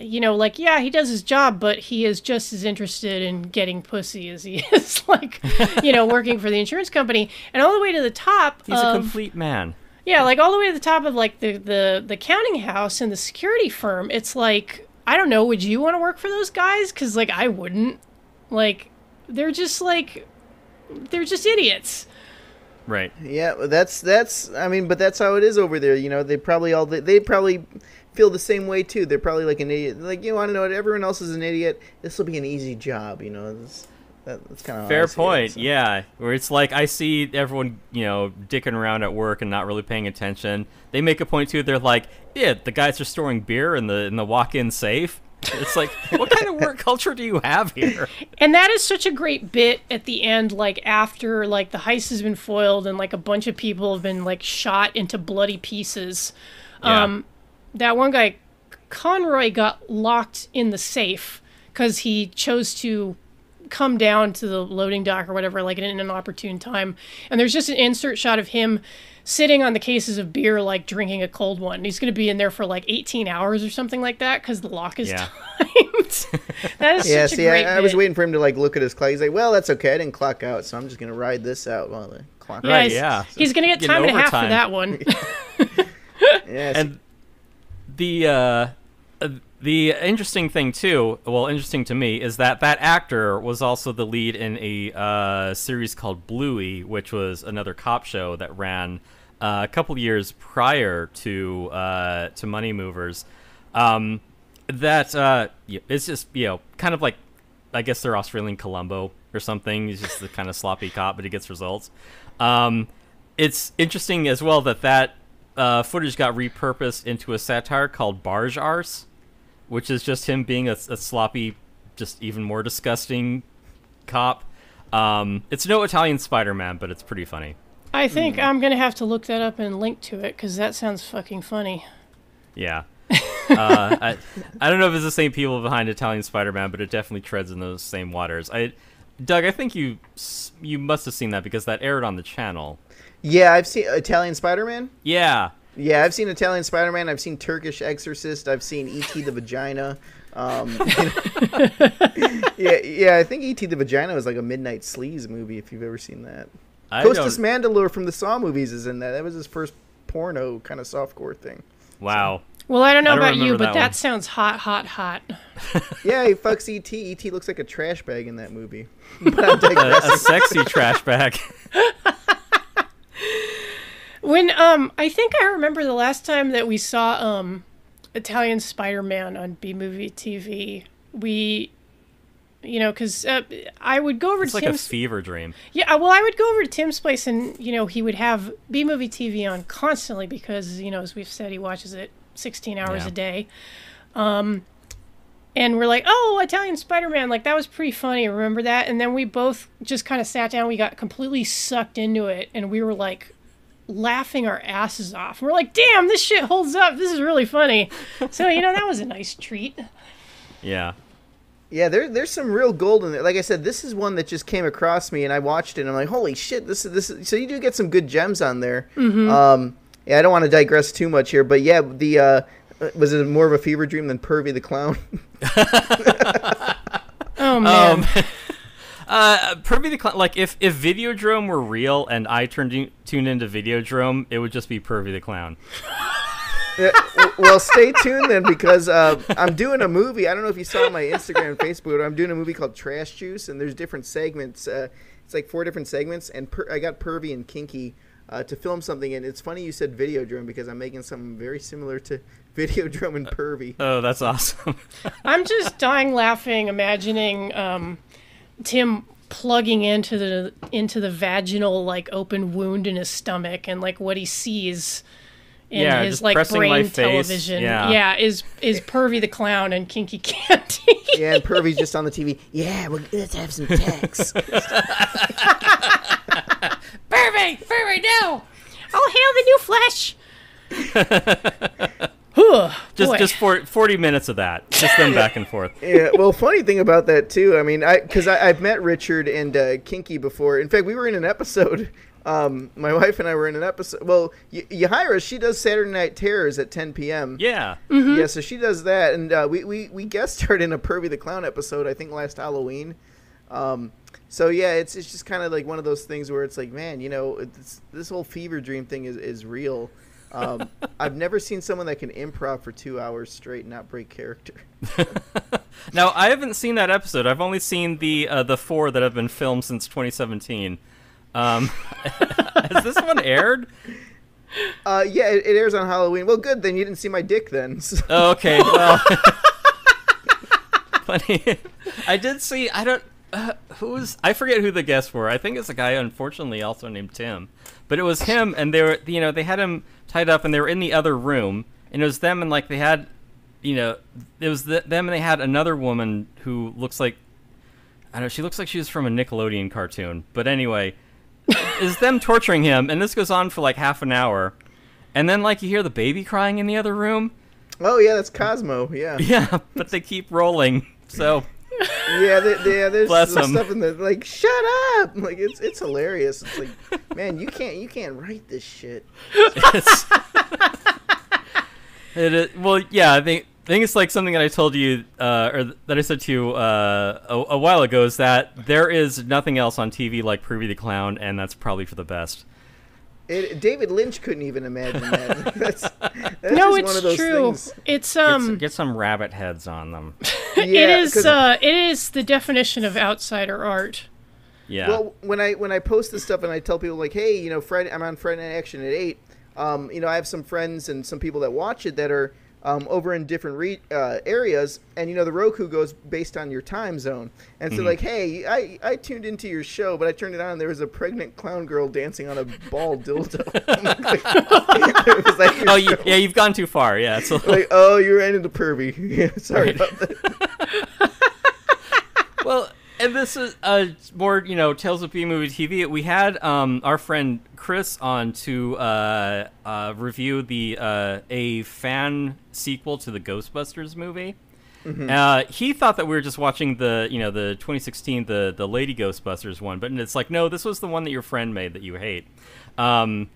you know like yeah he does his job but he is just as interested in getting pussy as he is like you know working for the insurance company and all the way to the top He's a complete man. Yeah like all the way to the top of like the the the counting house and the security firm it's like i don't know would you want to work for those guys because like i wouldn't like they're just like they're just idiots Right. Yeah, that's that's. I mean, but that's how it is over there. You know, they probably all they, they probably feel the same way too. They're probably like an idiot. Like you know, I don't know everyone else is an idiot. This will be an easy job. You know, that's, that, that's kind of Fair point. Yeah, where it's like I see everyone, you know, dicking around at work and not really paying attention. They make a point too. They're like, "Yeah, the guys are storing beer in the in the walk-in safe." It's like, what kind of work culture do you have here? And that is such a great bit at the end, like after like the heist has been foiled and like a bunch of people have been like shot into bloody pieces. Yeah. Um, that one guy, Conroy, got locked in the safe because he chose to come down to the loading dock or whatever, like in an opportune time. And there's just an insert shot of him sitting on the cases of beer, like drinking a cold one. He's going to be in there for like 18 hours or something like that because the lock is Yeah. timed. that is Yeah, such see, a great I, I was waiting for him to like look at his clock. He's like, "Well, that's okay. I didn't clock out, so I'm just gonna ride this out while the clock." Yeah, Right, he's, yeah. He's gonna get Getting time and a half for that one. Yeah, and the uh, the interesting thing too, well, interesting to me, is that that actor was also the lead in a uh, series called Bluey, which was another cop show that ran uh, a couple years prior to uh, to Money Movers. Um, that uh, it's just you know kind of like I guess they're Australian Columbo or something. He's just the kind of sloppy cop, but he gets results. Um, it's interesting as well that that uh, footage got repurposed into a satire called Barge Arse, which is just him being a, a sloppy, just even more disgusting cop. Um, it's no Italian Spider-Man, but it's pretty funny. I think I'm gonna have to look that up and link to it because that sounds fucking funny. Yeah. uh, I, I don't know if it's the same people behind Italian Spider-Man, but it definitely treads in those same waters. I, Doug, I think you you must have seen that because that aired on the channel. yeah, I've seen Italian Spider-Man. Yeah. Yeah, I've seen Italian Spider-Man. I've seen Turkish Exorcist. I've seen E.T. the Vagina. Um, yeah, yeah. I think E.T. the Vagina was like a midnight sleaze movie. If you've ever seen that, I Costas don't- Mandylor from the Saw movies is in that. That was his first porno kind of softcore thing. Wow. Well, I don't know I don't about you, but that that sounds hot, hot, hot. Yeah, he fucks E.T. E.T. looks like a trash bag in that movie. But I'm A, a sexy trash bag. When um, I think I remember the last time that we saw um, Italian Spider-Man on B Movie TV. We, you know, because uh, I would go over It's to like a fever dream. Yeah, well, I would go over to Tim's place, and you know, he would have B movie TV on constantly because you know, as we've said, he watches it 16 hours Yeah. a day. Um, and we're like, oh, Italian Spider Man, like that was pretty funny. Remember that? And then we both just kind of sat down. We got completely sucked into it, and we were like laughing our asses off. We're like, damn, this shit holds up. This is really funny. So you know, that was a nice treat. Yeah. Yeah, there, there's some real gold in there. Like I said, this is one that just came across me, and I watched it, and I'm like, holy shit, this is this. Is, so you do get some good gems on there. Um, yeah, I don't want to digress too much here, but yeah, the uh, was it more of a fever dream than Pervy the clown? Oh man. Um, uh, Pervy the Clown. Like if if Videodrome were real and I turned in, tuned into Videodrome, it would just be Pervy the Clown. Yeah, well, stay tuned then because uh, I'm doing a movie. I don't know if you saw my Instagram and Facebook, but I'm doing a movie called Trash Juice, and there's different segments. Uh, it's like four different segments, and per- I got Pervy and Kinky uh, to film something. And it's funny you said Videodrome because I'm making something very similar to Videodrome and Pervy. Oh, that's awesome. I'm just dying laughing, imagining um, Tim plugging into the into the vaginal like open wound in his stomach and like what he sees in Yeah, his like brain television. yeah. is is Pervy the clown and Kinky Candy. Yeah, and Pervy's just on the TV. Yeah, well, let's have some sex. Pervy, Pervy, no! I'll hail the new flesh. Whew, just boy. just for, 40 minutes of that. Just them back and forth. yeah, well, funny thing about that too. I mean, I because I've met Richard and uh, Kinky before. In fact, we were in an episode Um, my wife and I were in an episode. Well, y- Yahaira, she does Saturday Night Terrors at 10 p.m. Yeah. Yeah, so she does that, and uh, we, we we guest starred in a Pervy the Clown episode. I think last Halloween. Um, so yeah, it's it's just kind of like one of those things where it's like, man, you know, it's, this whole fever dream thing is is real. Um, I've never seen someone that can improv for two hours straight and not break character. Now I haven't seen that episode. I've only seen the uh, the four that have been filmed since 2017. Um, has this one aired? Uh, yeah, it, it airs on Halloween. Well, good then. You didn't see my dick then. So- Oh, okay. Well, funny. I did see. I don't. Uh, who was? I forget who the guests were. I think it's a guy, unfortunately, also named Tim. But it was him, and they were. You know, they had him tied up, and they were in the other room, and it was them, and like they had, you know, it was the, them, and they had another woman who looks like. I don't know. She looks like she was from a Nickelodeon cartoon. But anyway, is them torturing him, and this goes on for like half an hour, and then like you hear the baby crying in the other room. oh yeah, that's Cosmo. Yeah, Yeah, but they keep rolling. So yeah, yeah. There's 'em. stuff in there like. Shut up! Like it's it's hilarious. It's like, man, you can't you can't write this shit. it's it is, well, yeah. I think I think it's like something that I told you, uh, or that I said to you uh, a, a while ago, is that there is nothing else on TV like Pervy the Clown, and that's probably for the best. It, David Lynch couldn't even imagine that. That's, that's no, just it's one of those true. things. It's Get, um, s- get some rabbit heads on them. it Yeah, is 'cause- uh, it is the definition of outsider art. Yeah. Well, when I when I post this stuff and I tell people like, hey, you know, Friday I'm on Friday Night Action at eight. Um, you know, I have some friends and some people that watch it that are um, over in different re- uh, areas, and you know, the Roku goes based on your time zone. And Mm-hmm. so, like, hey, I, I tuned into your show, but I turned it on, and there was a pregnant clown girl dancing on a ball dildo. like, oh, you, yeah, you've gone too far. Yeah. It's little, like, oh, you ran into pervy. Yeah, Sorry about that. well, and this is uh, more, you know, Tales of B Movie TV. We had um, our friend Chris on to uh, uh, review the uh, a fan sequel to the Ghostbusters movie. Uh, he thought that we were just watching the, you know, the 2016 the the Lady Ghostbusters one, but it's like, no, this was the one that your friend made that you hate. Um,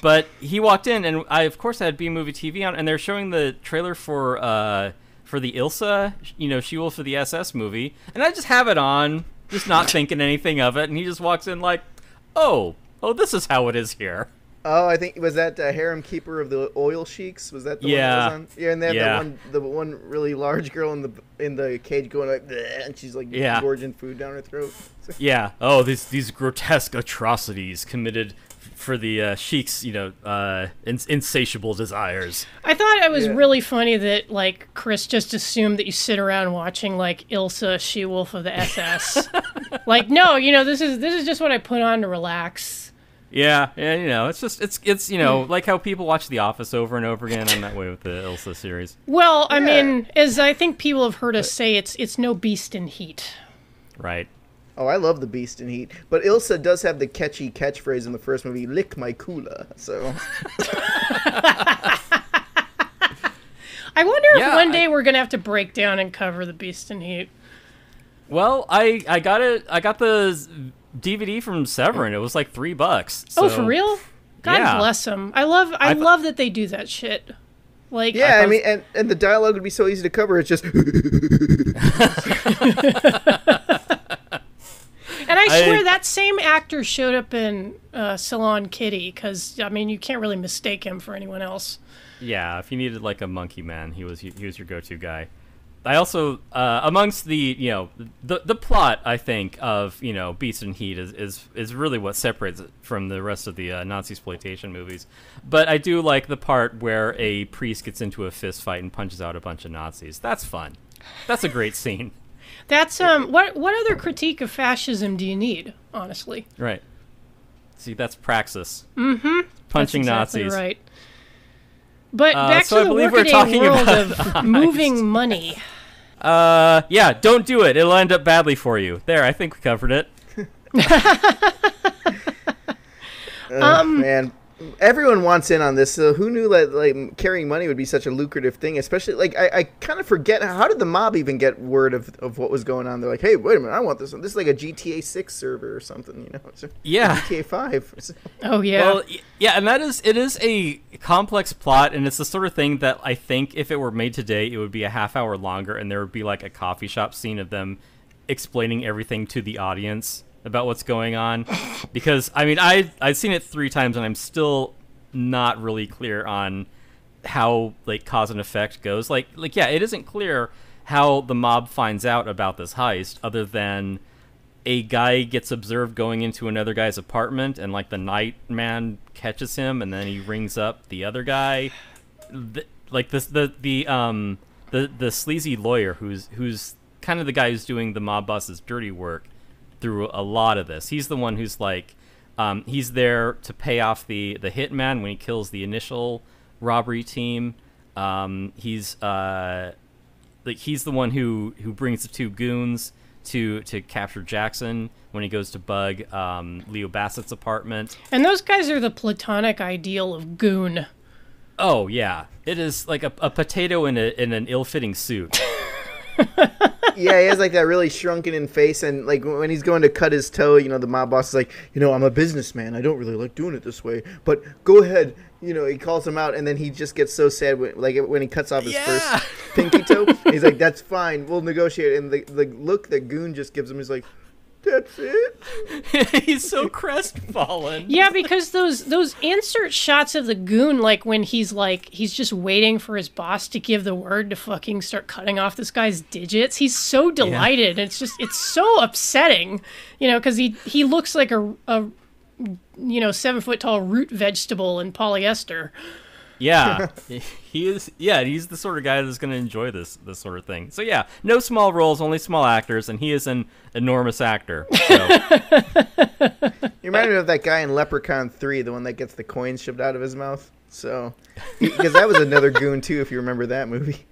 but he walked in, and I of course had B Movie TV on, and they're showing the trailer for uh, for the Ilsa, you know, She Wolf for the SS movie, and I just have it on, just not thinking anything of it, and he just walks in like, oh, oh, this is how it is here. Oh, I think was that uh, harem keeper of the oil sheiks. Was that the Yeah. one that was on? Yeah, and they have Yeah. that one, the one really large girl in the in the cage going like, and she's like Yeah. gorging food down her throat. Yeah. Oh, these these grotesque atrocities committed for the uh, sheik's, you know, uh, ins- insatiable desires. I thought it was Yeah. really funny that like Chris just assumed that you sit around watching like Ilsa, She Wolf of the SS. like, no, you know, this is this is just what I put on to relax. Yeah, yeah, you know, it's just it's it's you know like how people watch The Office over and over again. I'm that way with the Ilsa series, Well, I Yeah. mean, as I think people have heard us say, it's it's no beast in heat. right? Oh, I love the Beast in Heat, but Ilsa does have the catchy catchphrase in the first movie, "Lick my cooler." So I wonder if Yeah, one I- day we're gonna have to break down and cover the beast in heat. Well, I I got it. I got the DVD from Severin. It was like three bucks. oh, for real? God yeah. bless them. I love I, I th- love that they do that shit. Like, yeah, I, thought- mean, and and the dialogue would be so easy to cover. It's just and I I- swear that same actor showed up in uh, Salon Kitty because I mean you can't really mistake him for anyone else. Yeah, if you needed like a monkey man, he was he was your go-to guy. I also uh, amongst the you know the the plot I think of you know Beast in Heat is, is is really what separates it from the rest of the uh, Nazi exploitation movies. But I do like the part where a priest gets into a fist fight and punches out a bunch of Nazis. That's fun. That's a great scene. That's um what what other critique of fascism do you need? Honestly, Right. See, that's praxis. Mm-hmm. Punching That's exactly Nazis. right. But Uh, back so to I the we're workaday talking world about of moving money. Uh, yeah, don't do it. It'll end up badly for you. There, I think we covered it. uh, man. Everyone wants in on this. So who knew that like carrying money would be such a lucrative thing? Especially like I, I kind of forget how did the mob even get word of, of what was going on? They're like, hey, wait a minute, I want this. One. This is like a GTA Six server or something, you know? It's a- Yeah. GTA Five. Oh yeah. Well, yeah, and that is it is a complex plot, and it's the sort of thing that I think if it were made today, it would be a half hour longer, and there would be like a coffee shop scene of them explaining everything to the audience about what's going on. because I mean, I I've seen it three times, and I'm still not really clear on how like cause and effect goes. Like like yeah, it isn't clear how the mob finds out about this heist, other than a guy gets observed going into another guy's apartment and like the night man catches him and then he rings up the other guy the, like this the the um the the sleazy lawyer who's who's kind of the guy who's doing the mob boss's dirty work through a lot of this he's the one who's like um, he's there to pay off the the hitman when he kills the initial robbery team um, he's uh like he's the one who who brings the two goons to to capture Jackson when he goes to bug um, Leo Bassett's apartment. and those guys are the platonic ideal of goon. Oh yeah, it is like a, a potato in a in an ill-fitting suit. yeah, he has like that really shrunken in face, and like when he's going to cut his toe, you know, the mob boss is like, you know, I'm a businessman. I don't really like doing it this way, but go ahead. You know, he calls him out, and then he just gets so sad when, like when he cuts off his Yeah. first pinky toe. he's like, "That's fine. We'll negotiate." And the the look that Goon just gives him is like, "That's it." He's so crestfallen. Yeah, because those those insert shots of the goon, like when he's like he's just waiting for his boss to give the word to fucking start cutting off this guy's digits. He's so delighted. It's just it's so upsetting, you know, because he he looks like a a you know seven foot tall root vegetable in polyester. Yeah, he is. Yeah, he's the sort of guy that's going to enjoy this this sort of thing. So yeah, no small roles, only small actors, and he is an enormous actor. So. You remind me of that guy in Leprechaun Three, the one that gets the coins shoved out of his mouth. So, because that was another Goon too, if you remember that movie.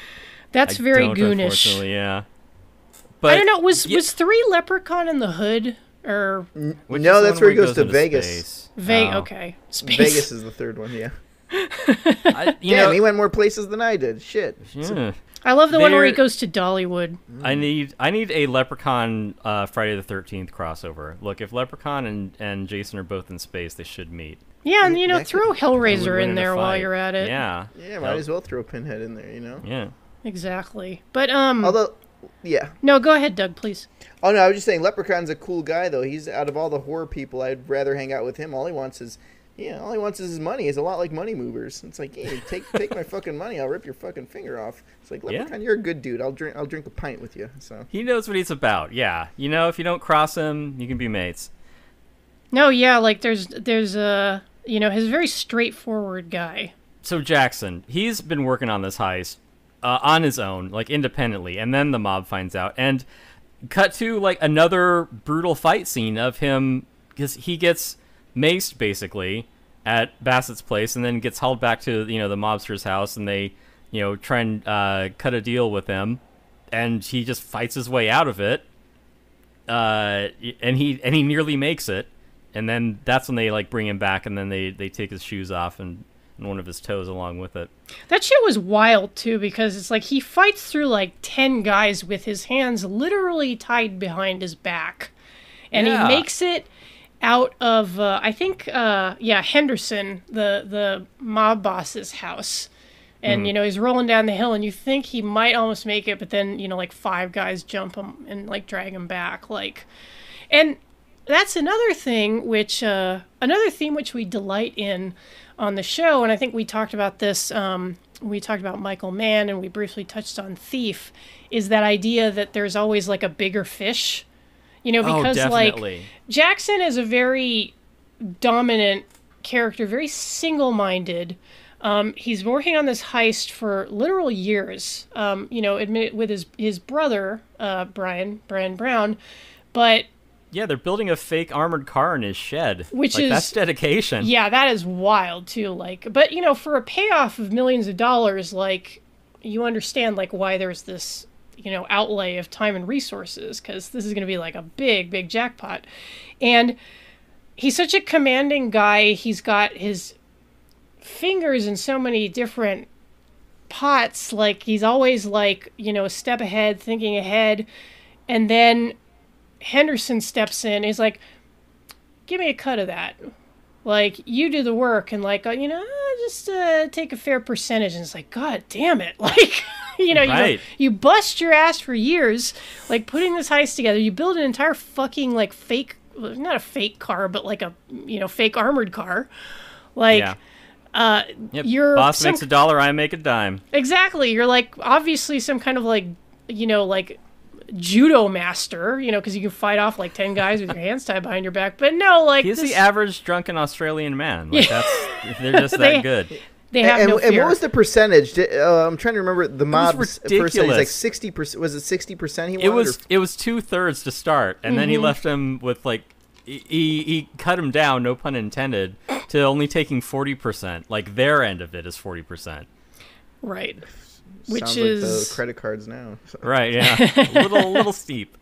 That's I very goonish. unfortunately, Yeah, but I don't know. Was Yeah. was three Leprechaun in the Hood or which No, that's where he goes to into Vegas. space. Ve- Oh. Okay, space. Vegas is the third one. Yeah. I, you Damn, know, he went more places than I did. Shit. yeah. I love the one where he goes to Dollywood. I need I need a Leprechaun uh, Friday the Thirteenth crossover. Look, if Leprechaun and, and Jason are both in space, they should meet. Yeah, and you know, that throw Who would Hellraiser in there while you're at it. Yeah. Yeah, might as well throw Pinhead in there. You know. Yeah. Exactly. But um Although, yeah. no, go ahead, Doug, please. Oh no, I was just saying Leprechaun's a cool guy though. He's out of all the horror people, I'd rather hang out with him. All he wants is, yeah, all he wants is his money. He's a lot like money movers. It's like, hey, take take my fucking money. I'll rip your fucking finger off. It's like Yeah. Leprechaun, you're a good dude. I'll drink I'll drink a pint with you. So He knows what he's about. Yeah. You know, if you don't cross him, you can be mates. No, yeah, like there's there's a you know, his very straightforward guy. So Jackson, he's been working on this heist uh, on his own, like independently, and then the mob finds out. And cut to like another brutal fight scene of him because he gets maced basically at Bassett's place, and then gets hauled back to you know the mobster's house, and they you know try and uh, cut a deal with him, and he just fights his way out of it. Uh, and he and he nearly makes it, and then that's when they like bring him back, and then they they take his shoes off and, and one of his toes along with it. That shit was wild too because it's like he fights through like 10 guys with his hands literally tied behind his back. And Yeah. he makes it out of uh, I think uh, yeah, Henderson, the the mob boss's house. And you know, he's rolling down the hill and you think he might almost make it, but then, you know, like five guys jump him and like drag him back like. And that's another thing which uh, another theme which we delight in on the show. And i think we talked about this um, we talked about michael mann and we briefly touched on thief is that idea that there's always like a bigger fish you know because like jackson is a very dominant character very single-minded um, he's working on this heist for literal years um, you know admit with his his brother uh, bryan bryan brown but Yeah, they're building a fake armored car in his shed. Which like, is- that's dedication. Yeah, that is wild too. Like, but you know, for a payoff of millions of dollars, like, you understand like why there's this, you know, outlay of time and resources because this is going to be like a big, big jackpot, and he's such a commanding guy. He's got his fingers in so many different pots. Like he's always like, you know, a step ahead, thinking ahead. And then Henderson steps in. He's like, give me a cut of that. Like you do the work and like, uh, you know, just uh, take a fair percentage. And it's like, God damn it. Like, you know, Right. you, you bust your ass for years, like putting this heist together. You build an entire fucking like fake, not a fake car, but like a, you know, fake armored car. Like, yeah. uh, Yep. you're Boss some- makes a dollar, I make a dime. Exactly. You're like obviously some kind of like you know like judo master, you know, because you can fight off like ten guys with your hands tied behind your back. But no, like He's this, the average drunken Australian man. Like that's they're just They- that good. they have and, no and what was the percentage? Did, uh, I'm trying to remember the mob was percentage. Like sixty percent. Was it sixty percent? He wanted. It was or- it was two thirds to start, and then he Mm-hmm. left him with like he he he cut him down, no pun intended, to only taking forty percent. Like their end of it is forty percent. right? Which Sounds is like the credit cards now. So- Right? Yeah, a little little steep.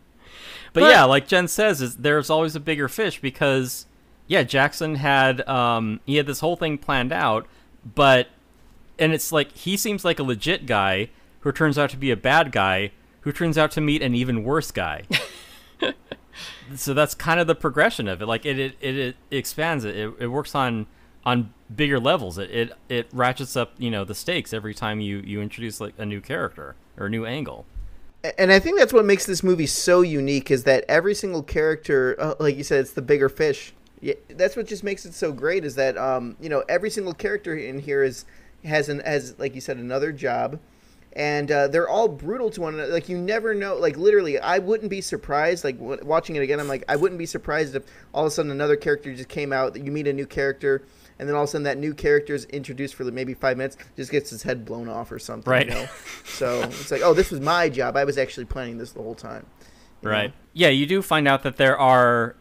But, But- yeah, like Jen says, is there's always a bigger fish because yeah, Jackson had um he had this whole thing planned out, but and it's like he seems like a legit guy who turns out to be a bad guy who turns out to meet an even worse guy. so that's kind of the progression of it. Like it it, it, it expands it. it. It works on on bigger levels. It, it it ratchets up, you know, the stakes every time you you introduce like a new character or a new angle. and I think that's what makes this movie so unique is that every single character, uh, like you said, it's the bigger fish. Yeah, that's what just makes it so great is that um, you know every single character in here is has an has like you said another job, and uh, they're all brutal to one another. Like you never know. Like literally, I wouldn't be surprised. Like w- watching it again, I'm like I wouldn't be surprised if all of a sudden another character just came out. That you meet a new character. And then all of a sudden, that new character is introduced for maybe five minutes, just gets his head blown off or something. Right. You know? So it's like, oh, this was my job. I was actually planning this the whole time. you know? Right. Yeah, you do find out that there are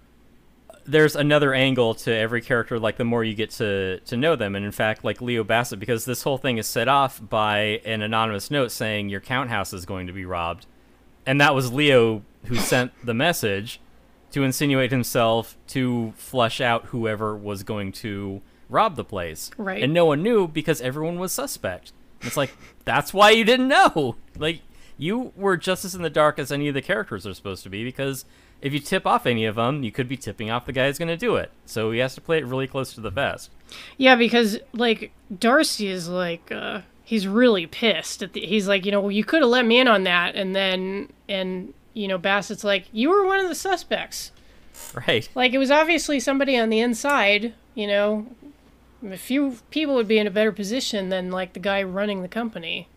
there's another angle to every character like the more you get to to know them and in fact like Leo Bassett because this whole thing is set off by an anonymous note saying your count house is going to be robbed. And that was Leo who sent the message to insinuate himself to flush out whoever was going to rob the place. Right. And no one knew because everyone was suspect. It's like that's why you didn't know. Like you were just as in the dark as any of the characters are supposed to be because if you tip off any of them, you could be tipping off the guy who's going to do it. So he has to play it really close to the vest. Yeah, because like Darcy is like uh he's really pissed at the he's like, you know, well you could have let me in on that and then and you know, Bassett's like, You were one of the suspects. Right. Like it was obviously somebody on the inside, you know. A few people would be in a better position than like the guy running the company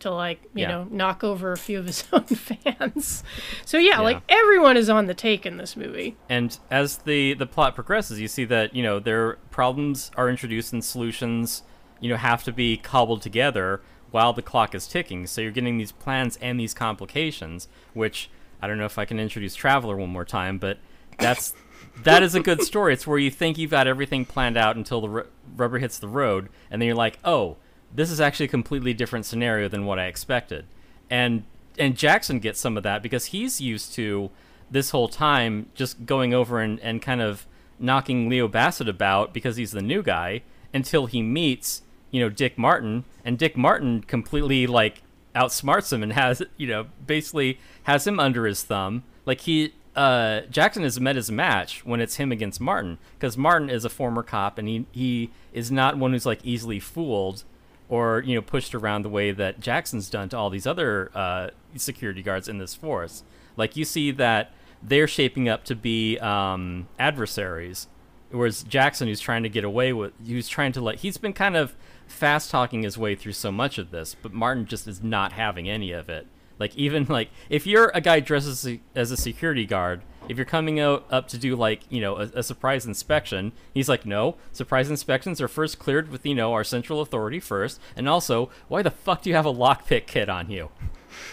to like, you Yeah. know, knock over a few of his own fans. So yeah, Yeah. like everyone is on the take in this movie. And as the the plot progresses, you see that you know their problems are introduced and solutions, you know, have to be cobbled together while the clock is ticking. So you're getting these plans and these complications, which I don't know if I can introduce Traveler one more time, but that's that is a good story. It's where you think you've got everything planned out until the rubber hits the road, and then you're like, oh, this is actually a completely different scenario than what I expected. And and Jackson gets some of that because he's used to this whole time just going over and, and kind of knocking Leo Bassett about because he's the new guy until he meets, you know, Dick Martin, and Dick Martin completely like outsmarts him and has, you know, basically has him under his thumb. Like he uh, Jackson has met his match when it's him against Martin because Martin is a former cop and he he is not one who's like easily fooled or you know pushed around the way that Jackson's done to all these other uh, security guards in this force. Like you see that they're shaping up to be um, adversaries, whereas Jackson, who's trying to get away with, who's trying to like, he's been kind of fast talking his way through so much of this, but Martin just is not having any of it. Like even like if you're a guy dressed as a, as a security guard, if you're coming out up to do like you know a, a surprise inspection, he's like, no, surprise inspections are first cleared with you know our central authority first, and also why the fuck do you have a lockpick kit on you?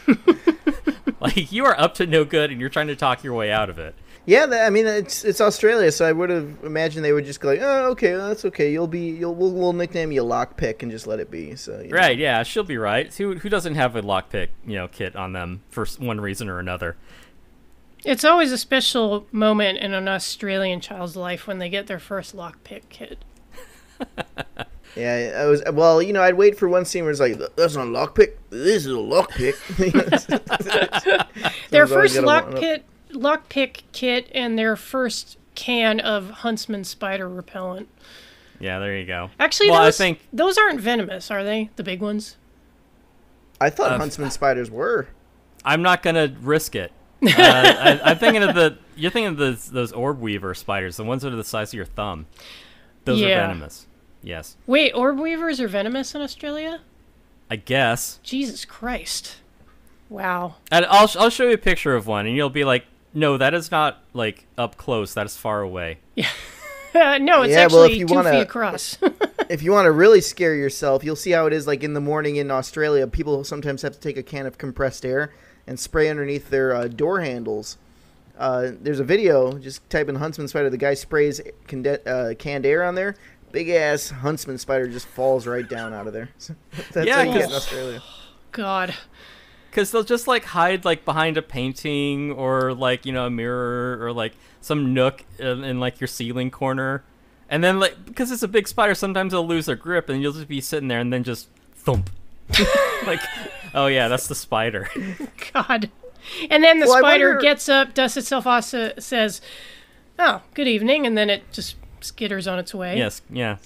like you are up to no good, and you're trying to talk your way out of it. Yeah, I mean it's it's Australia, so I would have imagined they would just go like, oh, okay, well, that's okay. You'll be you'll we'll, we'll nickname you Lockpick and just let it be. So you know. Right? Yeah, she'll be right. Who who doesn't have a lockpick you know kit on them for one reason or another? It's always a special moment in an Australian child's life when they get their first lockpick kit. Yeah, I was well. You know, I'd wait for one scene where it's like, "That's not a lockpick. This is a lockpick." Their first gotta lockpick lockpick kit and their first can of Huntsman spider repellent. Yeah, there you go. Actually, well, those I think those aren't venomous, are they? The big ones. I thought Uh, huntsman spiders were. I'm not gonna risk it. Uh, I, I'm thinking of the. You're thinking of those those orb weaver spiders, the ones that are the size of your thumb. Those Yeah. are venomous. Yes, Wait, orb weavers are venomous in Australia? I guess. Jesus Christ! Wow. And I'll I'll show you a picture of one, and you'll be like, "No, that is not like up close. That is far away." Uh, no, it's Yeah, well, if actually you 2 wanna- feet across. If you want to really scare yourself, you'll see how it is. Like in the morning in Australia, people sometimes have to take a can of compressed air and spray underneath their uh, door handles. Uh, there's a video. Just type in huntsman spider. The guy sprays conde- uh, canned air on there. Big ass huntsman spider just falls right down out of there. That's Yeah, how you get in 'cause- Australia. God. Because they'll just like hide like behind a painting or like you know a mirror or like some nook in, in like your ceiling corner, and then like because it's a big spider, sometimes they'll lose their grip and you'll just be sitting there and then just thump, like, oh yeah, that's the spider. God. And then the Well, spider wonder- gets up, dusts itself off, sa- says, "Oh, good evening," and then it just skitters on its way. yes, yeah.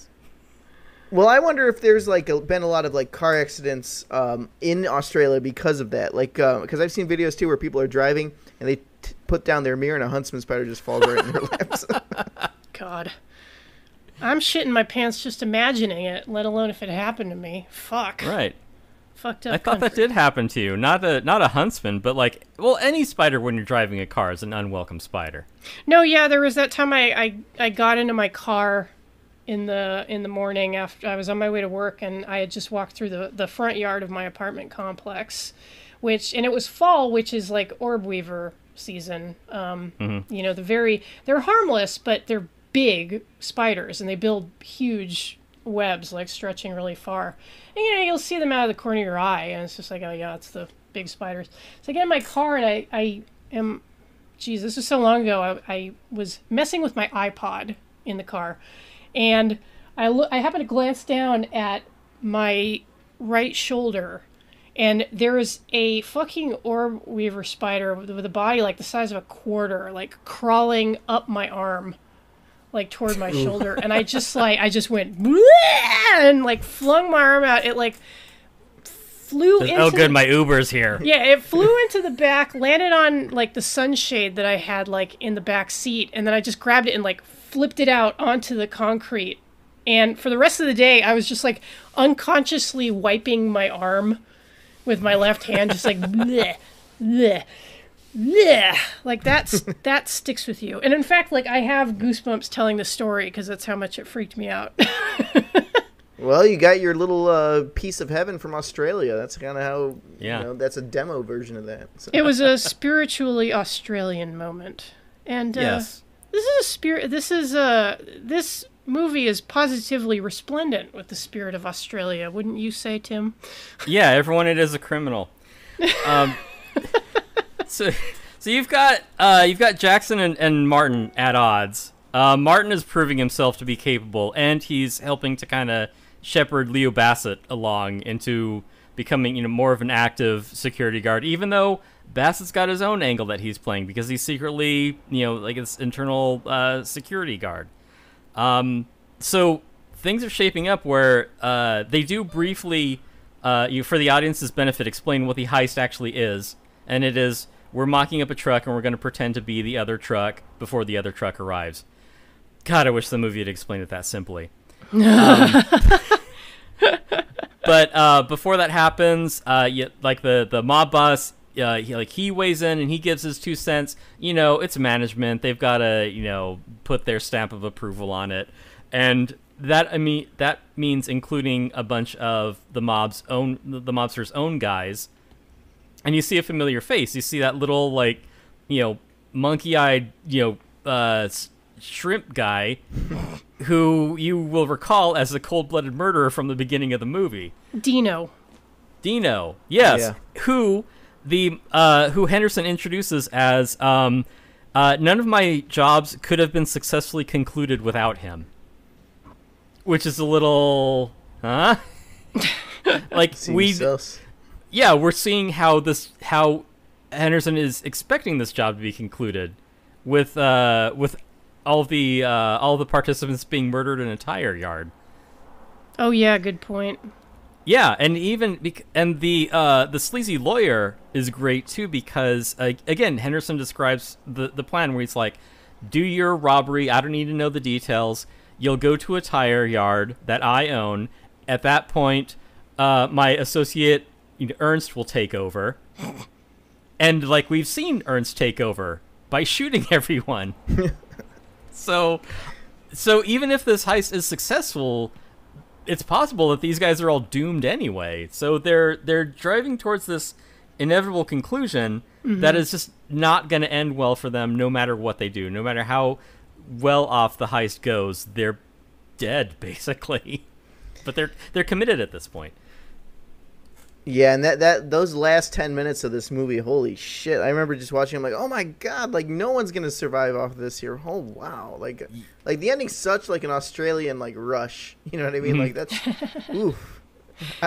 Well, I wonder if there's like a, been a lot of like car accidents um, in Australia because of that. Like, because I've seen videos too where people are driving and they t- put down their mirror and a huntsman spider just falls right in their laps. God. I'm shitting my pants just imagining it, let alone if it happened to me. Fuck. Right. Fucked up. I thought that did happen to you. Not a not a huntsman, but like well, any spider when you're driving a car is an unwelcome spider. No, yeah, there was that time I, I, I got into my car in the in the morning after I was on my way to work and I had just walked through the, the front yard of my apartment complex, which and it was fall, which is like orb weaver season. Um, You know, the very they're harmless, but they're big spiders and they build huge webs like stretching really far. And you know, you'll see them out of the corner of your eye and it's just like, oh yeah, it's the big spiders. So I get in my car and I, I am geez, this was so long ago. I, I was messing with my iPod in the car, and I look. I happened to glance down at my right shoulder, and there is a fucking orb weaver spider with, a body like the size of a quarter, like crawling up my arm, like toward my shoulder, and I just like I just went and like flung my arm out. It like flew into oh, the- good, my Uber's here. yeah, it flew into the back, landed on like the sunshade that I had like in the back seat, and then I just grabbed it and like flipped it out onto the concrete. And for the rest of the day, I was just like unconsciously wiping my arm with my left hand, just like bleh, bleh, bleh. like that's that sticks with you. And in fact, like I have goosebumps telling the story because that's how much it freaked me out. well, you got your little uh, piece of heaven from Australia. That's kind of how. Yeah. You know, that's a demo version of that. So. it was a spiritually Australian moment, and uh, Yes. This is a spirit. This is a this movie is positively resplendent with the spirit of Australia, wouldn't you say, Tim? Yeah, everyone it is a criminal. Um, so, so you've got uh, you've got Jackson and, and Martin at odds. Uh, Martin is proving himself to be capable, and he's helping to kind of shepherd Leo Bassett along into becoming you know more of an active security guard. Even though Bassett's got his own angle that he's playing because he's secretly you know like his internal uh, security guard. Um, so things are shaping up where uh, they do briefly, uh, you for the audience's benefit, explain what the heist actually is, and it is we're mocking up a truck and we're going to pretend to be the other truck before the other truck arrives. God, I wish the movie had explained it that simply. Um, but uh, before that happens, uh, you, like the the mob boss, uh, he, like he weighs in and he gives his two cents. You know, it's management; they've got to you know put their stamp of approval on it, and that I mean that means including a bunch of the mob's own the mobster's own guys. And you see a familiar face. You see that little like you know monkey-eyed you know uh, shrimp guy who you will recall as the cold-blooded murderer from the beginning of the movie. Dino. Dino, yes, Yeah. who the uh, who Henderson introduces as um, uh, none of my jobs could have been successfully concluded without him, which is a little, huh? like we, sus. yeah, we're seeing how this how Henderson is expecting this job to be concluded, with uh with all the uh all the participants being murdered in a tire yard. Oh yeah, good point. Yeah, and even bec- and the uh, the sleazy lawyer is great too because uh, again Henderson describes the the plan where he's like, do your robbery. I don't need to know the details. You'll go to a tire yard that I own. At that point, uh, my associate Ernst will take over, and like we've seen Ernst take over by shooting everyone. so, so even if this heist is successful, it's possible that these guys are all doomed anyway. So they're they're driving towards this inevitable conclusion mm-hmm. that is just not going to end well for them no matter what they do. No matter how well off the heist goes, they're dead basically. But they're they're committed at this point. Yeah, and that that those last ten minutes of this movie, holy shit! I remember just watching. I'm like, oh my god, like no one's gonna survive off of this here. Oh wow, like like the ending's such like an Australian like rush. You know what I mean? Like that's oof.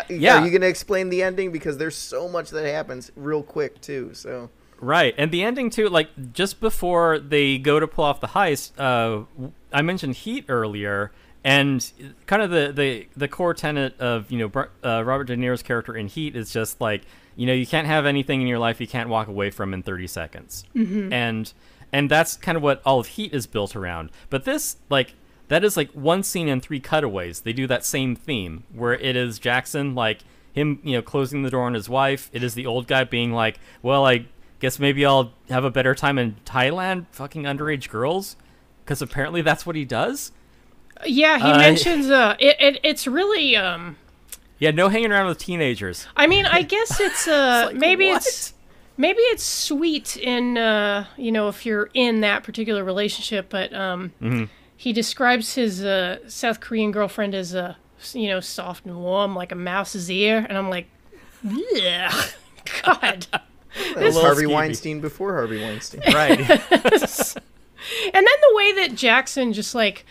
Yeah. Are you gonna explain the ending because there's so much that happens real quick too? So Right, and the ending too. Like just before they go to pull off the heist, uh, I mentioned Heat earlier, and kind of the the the core tenet of you know uh, Robert De Niro's character in Heat is just like you know you can't have anything in your life you can't walk away from in 30 seconds, and and that's kind of what all of Heat is built around. But this like that is like one scene and three cutaways. They do that same theme where it is Jackson like him, you know, closing the door on his wife. It is the old guy being like, "Well, I guess maybe I'll have a better time in Thailand fucking underage girls." Because apparently that's what he does. Yeah, he Uh, mentions uh, it, it. It's really um. Yeah, no hanging around with teenagers. I mean, I guess it's uh like, maybe what? it's maybe it's sweet in uh you know if you're in that particular relationship, but um Mm-hmm. he describes his uh South Korean girlfriend as uh you know soft and warm like a mouse's ear, and I'm like, yeah, God. That was little Harvey skeevy. Weinstein before Harvey Weinstein. Right. And then the way that Jackson just like,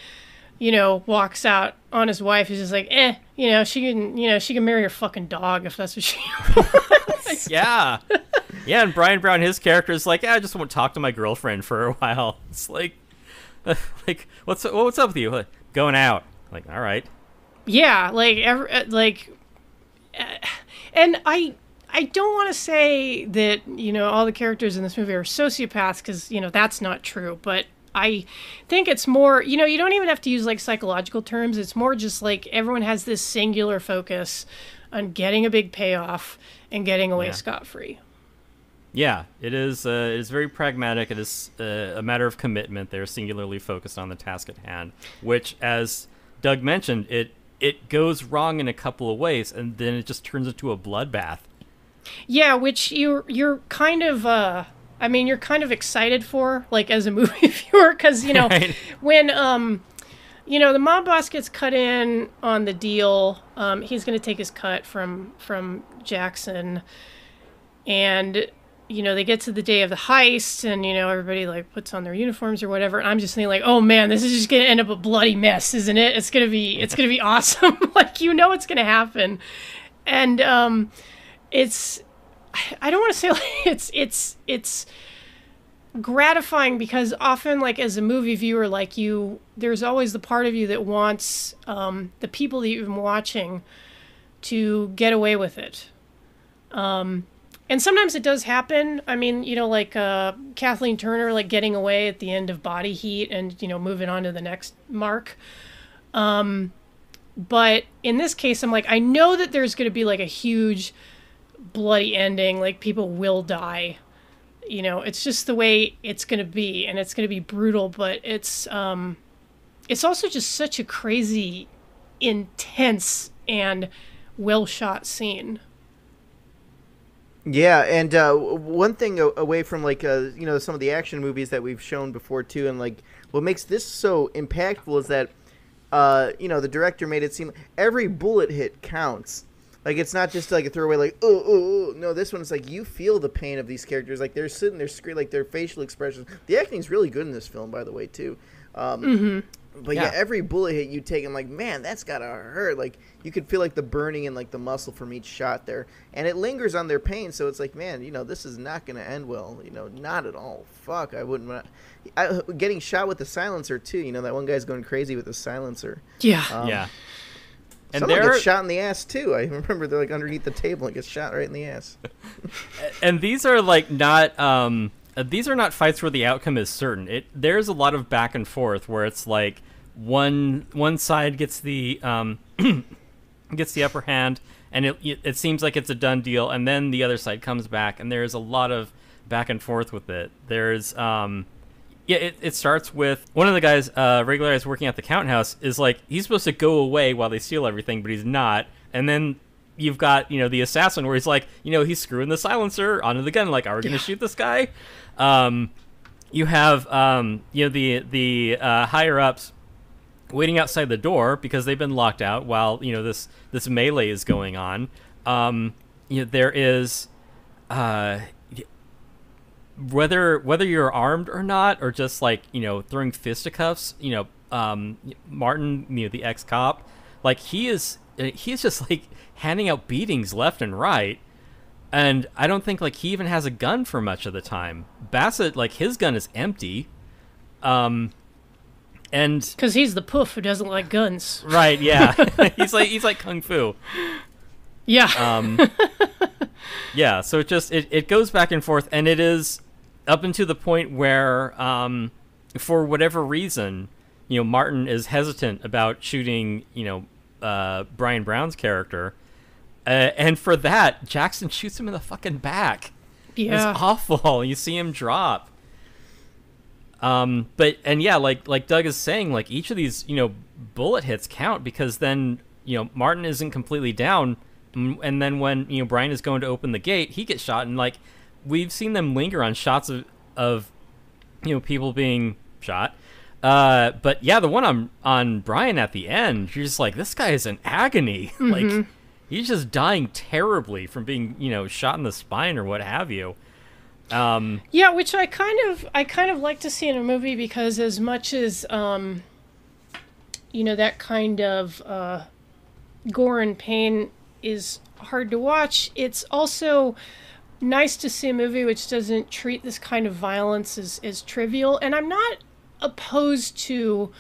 you know, walks out on his wife is just like, eh, you know, she can, you know, she can marry her fucking dog if that's what she. Wants. yeah. Yeah, and Bryan Brown, his character is like, yeah, I just want to talk to my girlfriend for a while. It's like, like, what's what's up with you? Like, Going out. Like, all right. yeah, like, ever, uh, like, uh, and I. I don't want to say that you know all the characters in this movie are sociopaths because you know that's not true, but I think it's more you know you don't even have to use like psychological terms. It's more just like everyone has this singular focus on getting a big payoff and getting away Yeah. scot free. Yeah, it is. Uh, it is very pragmatic. It is uh, a matter of commitment. They're singularly focused on the task at hand, which, as Doug mentioned, it it goes wrong in a couple of ways, and then it just turns into a bloodbath. Yeah, which you're you're kind of uh I mean you're kind of excited for like as a movie viewer cuz you know Right. when um you know the mob boss gets cut in on the deal um he's going to take his cut from from Jackson. And you know they get to the day of the heist and you know everybody like puts on their uniforms or whatever. And i'm just thinking like oh man this is just gonna end up a bloody mess isn't it? It's gonna be it's gonna be awesome. Like you know it's gonna happen. And um it's I don't want to say like it's it's it's gratifying because often like as a movie viewer like you there's always the part of you that wants um, the people that you've been watching to get away with it. Um, and sometimes it does happen. I mean you know like uh, kathleen turner like getting away at the end of body heat and you know moving on to the next mark. Um, but in this case i'm like i know that there's going to be like a huge bloody ending like people will die you know it's just the way it's going to be and it's going to be brutal but it's um it's also just such a crazy intense and well shot scene Yeah, and uh, one thing away from like uh, you know some of the action movies that we've shown before too, and like what makes this so impactful is that uh, you know the director made it seem every bullet hit counts. Like it's not just like a throwaway like oh oh oh. No, this one is like you feel the pain of these characters. Like they're sitting there screaming, like their facial expressions. The acting's really good in this film, by the way, too. Um, But yeah. Yeah. every bullet hit you take, I'm like, man, that's gotta hurt. Like you could feel like the burning and like the muscle from each shot there, and it lingers on their pain. So it's like, man, you know, this is not gonna end well. You know, not at all. Fuck, I wouldn't. wanna- I, getting shot with the silencer too. You know, that one guy's going crazy with the silencer. Yeah. Um, yeah. And Someone there, gets shot in the ass too. I remember they're like underneath the table and gets shot right in the ass. and these are like not um these are not fights where the outcome is certain. It there's a lot of back and forth where it's like one one side gets the um gets the upper hand and it it seems like it's a done deal and then the other side comes back and there's a lot of back and forth with it. There's um yeah, it, it starts with one of the guys, uh, regular guys working at the count house, is like he's supposed to go away while they steal everything, but he's not. And then you've got you know the assassin where he's like, you know, he's screwing the silencer onto the gun, like, are we gonna shoot this guy? Um, you have um, you know the the uh, higher ups waiting outside the door because they've been locked out while you know this this melee is going on. Um, you know, there is uh, whether whether you're armed or not, or just like you know throwing fisticuffs. You know, um, Martin, you know the ex cop, like he is uh, he's just like handing out beatings left and right. And I don't think like he even has a gun for much of the time. Bassett, like his gun is empty. Um, and Because he's the poof who doesn't like guns. Right, yeah. he's like he's like kung fu. Yeah. Um Yeah, so it just it, it goes back and forth and it is up until the point where um for whatever reason, you know, Martin is hesitant about shooting, you know, uh Bryan Brown's character. Uh, and for that, Jackson shoots him in the fucking back. yeah. It's awful. You see him drop. Um, but and yeah, like like Doug is saying, like each of these, you know, bullet hits count because then you know Martin isn't completely down, and then when you know Brian is going to open the gate, he gets shot, and like we've seen them linger on shots of of you know people being shot. Uh, but yeah, the one on on Brian at the end, you're just like, this guy is in agony. like he's just dying terribly from being you know shot in the spine or what have you. Um, Yeah, which I kind of I kind of like to see in a movie because as much as um you know that kind of uh gore and pain is hard to watch, it's also nice to see a movie which doesn't treat this kind of violence as, as trivial. And I'm not opposed to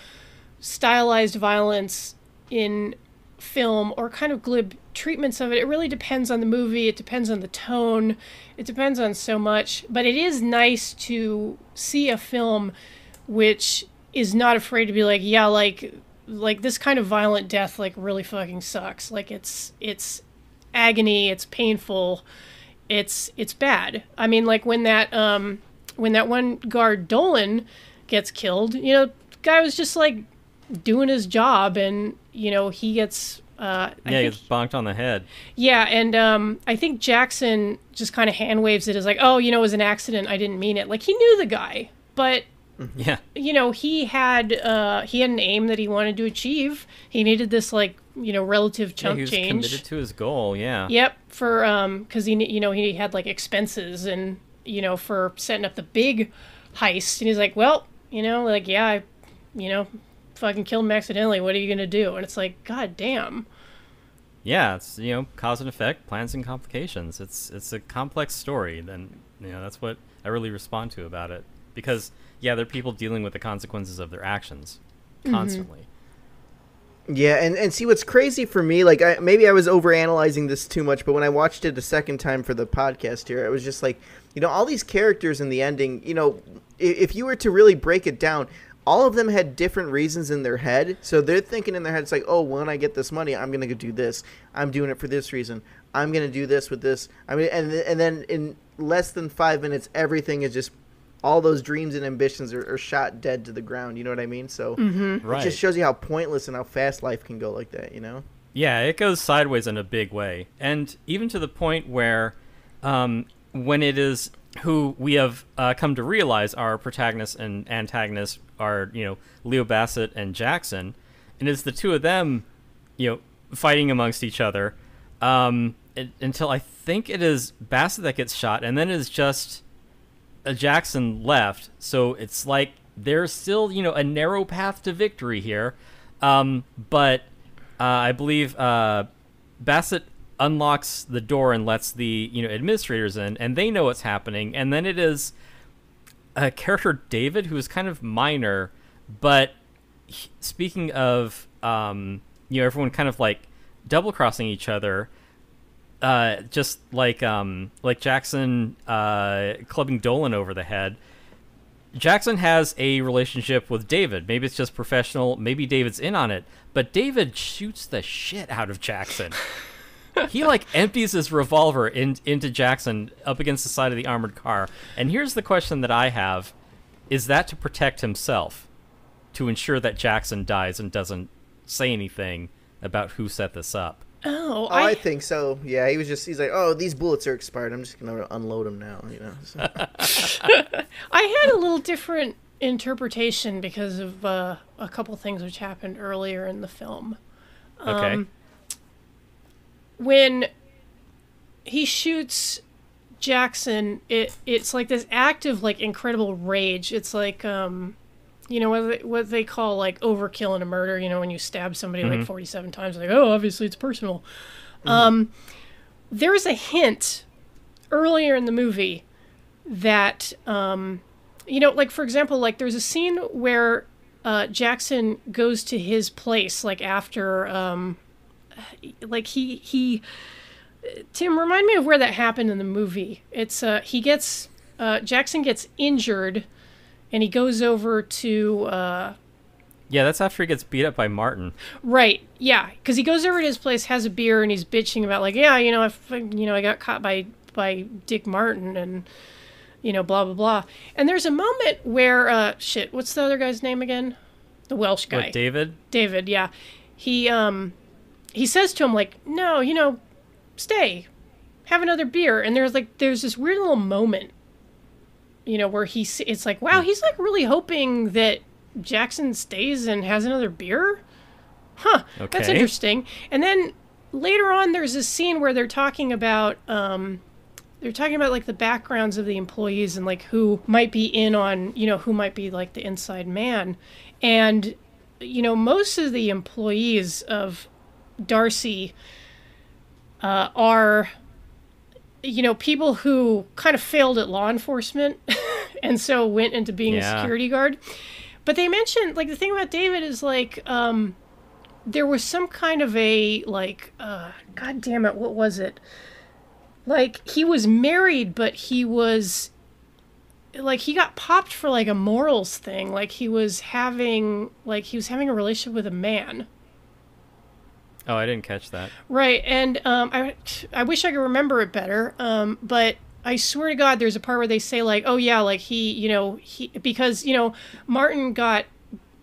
stylized violence in film or kind of glib treatments of it. It really depends on the movie, it depends on the tone, it depends on so much. But it is nice to see a film which is not afraid to be like, yeah, like like this kind of violent death like really fucking sucks. Like it's it's agony, it's painful, it's it's bad. I mean like when that um when that one guard Dolan gets killed, you know, guy was just like doing his job and you know he gets uh I yeah, he think- gets bonked on the head. yeah and um i think jackson just kind of hand waves it as like oh you know it was an accident. I didn't mean it. Like he knew the guy but Yeah, you know he had uh he had an aim that he wanted to achieve. He needed this like you know relative yeah chunk he was change committed to his goal. Yeah, Yep, for um, because he you know he had like expenses and you know for setting up the big heist, and he's like, well, you know, like yeah, I, you know, fucking killed him accidentally. What are you gonna do? And it's like, god damn. yeah. It's you know cause and effect, plans and complications. It's it's a complex story. Then you know that's what I really respond to about it because yeah, they're people dealing with the consequences of their actions Mm-hmm. Yeah, and, and see what's crazy for me, like I, maybe I was overanalyzing this too much, but when I watched it a second time for the podcast here, it was just like, you know, all these characters in the ending, you know, i- if you were to really break it down, all of them had different reasons in their head. So they're thinking in their head, it's like, oh, when I get this money, I'm gonna go do this. I'm doing it for this reason. I'm gonna do this with this. I mean, and and then in less than five minutes, everything is just all those dreams and ambitions are, are shot dead to the ground. You know what I mean? So Right. it just shows you how pointless and how fast life can go like that. You know? Yeah, it goes sideways in a big way. And even to the point where, um, when it is who we have uh, come to realize our protagonists and antagonists are, you know, Leo Bassett and Jackson, and it's the two of them, you know, fighting amongst each other. um, it, until I think it is Bassett that gets shot, and then it's just a Jackson left. So it's like there's still you know a narrow path to victory here, um, but uh, I believe uh, Bassett unlocks the door and lets the you know administrators in, and they know what's happening, and then it is a character David who is kind of minor, but he- speaking of um, you know everyone kind of like double crossing each other. Uh, just like um, like Jackson uh, clubbing Dolan over the head. Jackson has a relationship with David. Maybe it's just professional. Maybe David's in on it. But David shoots the shit out of Jackson. he like empties his revolver in, into Jackson up against the side of the armored car. And here's the question that I have: Is that to protect himself, to ensure that Jackson dies and doesn't say anything about who set this up? Oh, Oh, I, I, think so. Yeah, he was just he's like, oh, these bullets are expired. I'm just gonna unload them now. You know. So. I had a little different interpretation because of uh, a couple things which happened earlier in the film. Okay. Um, when he shoots Jackson, it it's like this act of like incredible rage. It's like um, you know what they, what they call like overkill in a murder. You know when you stab somebody like forty seven times, like oh obviously it's personal. Um, there's a hint earlier in the movie that um, you know like for example like there's a scene where uh, Jackson goes to his place like after um, like he he Tim remind me of where that happened in the movie. It's uh he gets uh Jackson gets injured and he goes over to uh Yeah, that's after he gets beat up by Martin. right yeah because he goes over to his place has a beer and he's bitching about like yeah you know if you know I got caught by by Dick Martin and you know blah blah blah and there's a moment where uh shit what's the other guy's name again the Welsh guy What, David? David, yeah. He um he says to him like, "No, you know, stay. Have another beer." And there's like there's this weird little moment you know where he's it's like, "Wow, he's like really hoping that Jackson stays and has another beer?" Huh. That's interesting. And then later on there's a scene where they're talking about um they're talking about like the backgrounds of the employees and like who might be in on you know who might be like the inside man and you know most of the employees of darcy uh, are you know people who kind of failed at law enforcement and so went into being a security guard. But they mentioned like the thing about david is like um there was some kind of a like uh god damn it what was it? Like he was married but he was like he got popped for like a morals thing. Like he was having like he was having a relationship with a man Oh, I didn't catch that. right and um i i wish i could remember it better um but i swear to god there's a part where they say like oh yeah like he you know he because you know martin got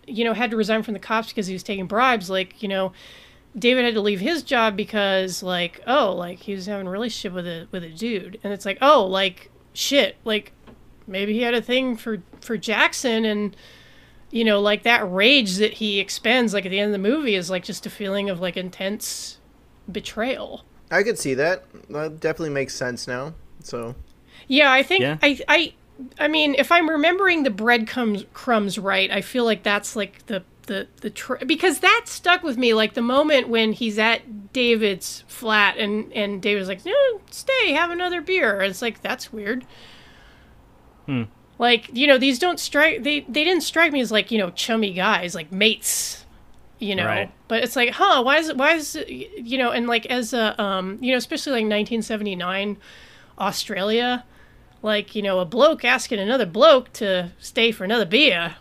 you know had to resign from the cops because he was taking bribes like you know David had to leave his job because like oh like he was having a relationship with a with a dude and it's like oh like shit like maybe he had a thing for for Jackson and you know like that rage that he expends like at the end of the movie is like just a feeling of like intense betrayal. I could see that. That definitely makes sense now. So Yeah, I think Yeah. I I I mean, if I'm remembering the breadcrumbs crumbs right, I feel like that's like the the the tr- because that stuck with me like the moment when he's at David's flat and and David's like, "No, stay, have another beer." And it's like that's weird. Hmm. Like, you know, these don't strike they they didn't strike me as like, you know, chummy guys, like mates. You know, Right. but it's like, huh? Why is it? Why is it, you know? And like as a, um, you know, especially like 1979, Australia, like you know a bloke asking another bloke to stay for another beer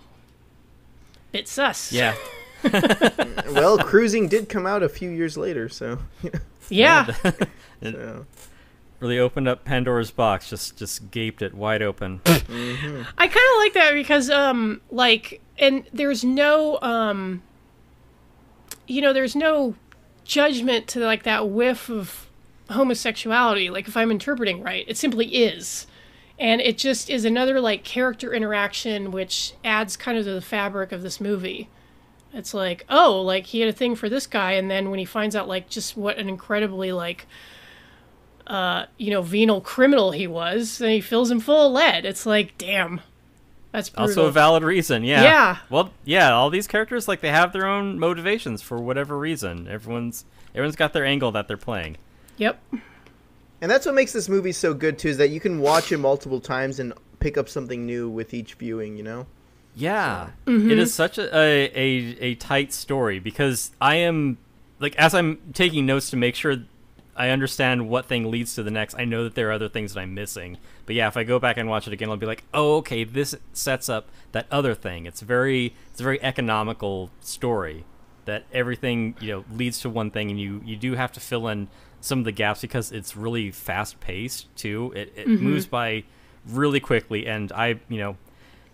bit sus Yeah. well, cruising did come out a few years later, so yeah so. Really opened up Pandora's box, just just gaped it wide open. i kind of like that because um like and there's no um you know there's no judgment to like that whiff of homosexuality like if i'm interpreting right it simply is. And it just is another like character interaction which adds kind of to the fabric of this movie. It's like, oh, like he had a thing for this guy, and then when he finds out like just what an incredibly like uh, you know, venal criminal he was, and he fills him full of lead. It's like, damn. That's brutal. Also a valid reason, yeah. Yeah. Well, yeah, all these characters like they have their own motivations for whatever reason. Everyone's everyone's got their angle that they're playing. Yep. And that's what makes this movie so good too, is that you can watch it multiple times and pick up something new with each viewing. You know. Yeah, it is such a, a a a tight story because I am like as I'm taking notes to make sure I understand what thing leads to the next. I know that there are other things that I'm missing. But yeah, if I go back and watch it again, I'll be like, "Oh, okay, this sets up that other thing." It's very it's a very economical story that everything, you know, leads to one thing and you you do have to fill in some of the gaps because it's really fast paced too. It it mm-hmm. moves by really quickly and I, you know,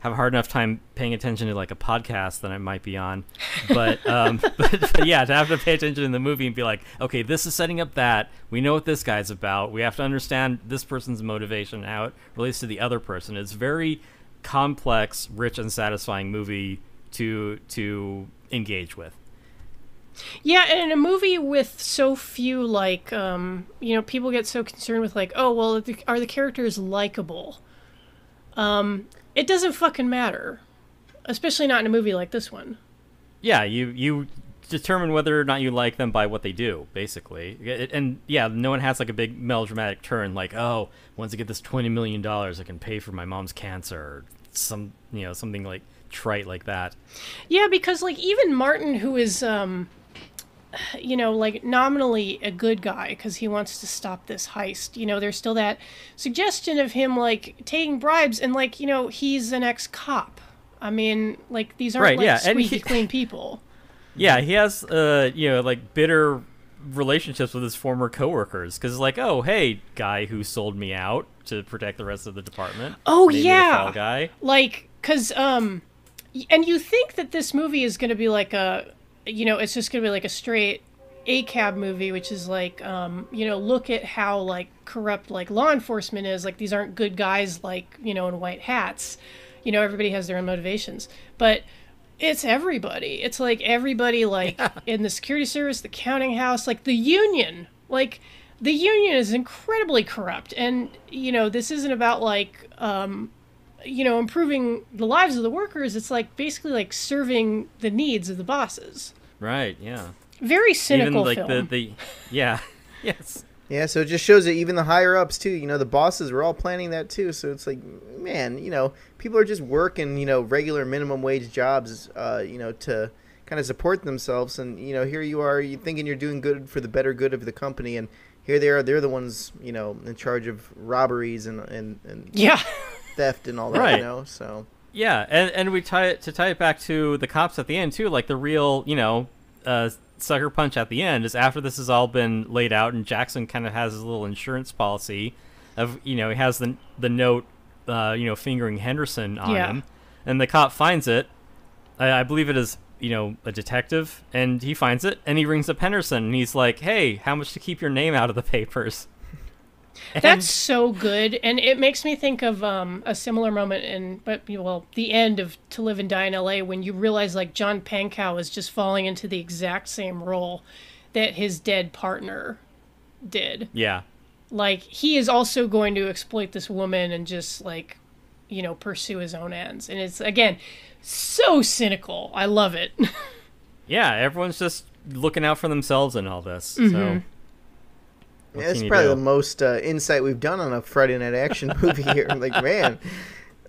have a hard enough time paying attention to like a podcast that I might be on. But, um, but, but yeah, to have to pay attention in the movie and be like, okay, this is setting up that. We know what this guy's about. We have to understand this person's motivation, how it relates to the other person. It's very complex, rich, and satisfying movie to to engage with. Yeah, and in a movie with so few, like, um, you know, people get so concerned with, like, oh, well, are the characters likable? Um, it doesn't fucking matter. Especially not in a movie like this one. Yeah, you you determine whether or not you like them by what they do, basically. It- and yeah, no one has like a big melodramatic turn, like, oh, once I get this twenty million dollars, I can pay for my mom's cancer, or some you know something like trite like that. Yeah, because, like, even Martin, who is, um, you know, like, nominally a good guy because he wants to stop this heist, you know, there's still that suggestion of him, like, taking bribes, and, like, you know, he's an ex cop. I mean, like, these aren't, Right, like, yeah, squeaky he- clean people. Yeah, he has uh you know like bitter relationships with his former coworkers because like oh hey guy who sold me out to protect the rest of the department. Oh, yeah. guy. like because um and you think that this movie is going to be like a you know it's just going to be like a straight a cab movie which is like um you know look at how like corrupt like law enforcement is. Like these aren't good guys like you know in white hats. You know everybody has their own motivations. But it's everybody. It's like everybody like in the security service the counting house like the union. Like the union is incredibly corrupt. And you know this isn't about like um you know, improving the lives of the workers, it's like basically like serving the needs of the bosses. Right. Yeah. Very cynical Even like film. the the yeah yes Yeah, so it just shows that even the higher ups too, you know, the bosses were all planning that too. So it's like, man, you know, people are just working, you know, regular minimum wage jobs, uh, you know, to kind of support themselves. And you know, here you are, you thinking you're doing good for the better good of the company, and here they are, they're the ones, you know, in charge of robberies and and, and yeah. Theft and all that, Right. you know. So yeah and and we tie it to tie it back to the cops at the end too like the real you know uh sucker punch at the end is after this has all been laid out and Jackson kind of has his little insurance policy of you know he has the the note uh you know fingering Henderson on Yeah. him and the cop finds it I, I believe it is you know a detective and he finds it and he rings up Henderson and he's like hey how much to keep your name out of the papers And- That's so good, and it makes me think of um, a similar moment in, but well, the end of To Live and Die in L.A. when you realize like John Pankow is just falling into the exact same role that his dead partner did. yeah Like he is also going to exploit this woman and just like, you know, pursue his own ends, and it's again so cynical. I love it. yeah everyone's just looking out for themselves in all this Mm-hmm. so What yeah, that's probably do? the most uh, insight we've done on a Friday Night Action movie here. like, man.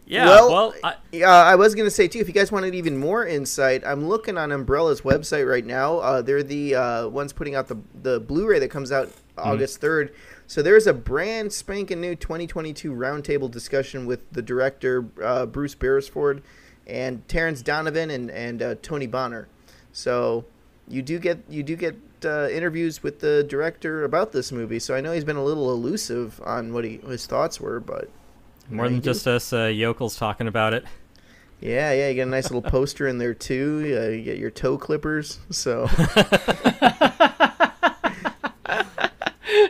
Yeah, Well, well, I, Yeah, I was gonna say too. If you guys wanted even more insight, I'm looking on Umbrella's website right now. Uh, they're the uh, ones putting out the the Blu-ray that comes out August third. So there's a brand spanking new 2022 roundtable discussion with the director uh, Bruce Beresford and Terence Donovan and and uh, Tony Bonner. So you do get you do get uh, interviews with the director about this movie. So I know he's been a little elusive on what he his thoughts were, but more than you do. just us uh, yokels talking about it. Yeah, yeah, you get a nice little poster in there too. Uh, you get your toe clippers. So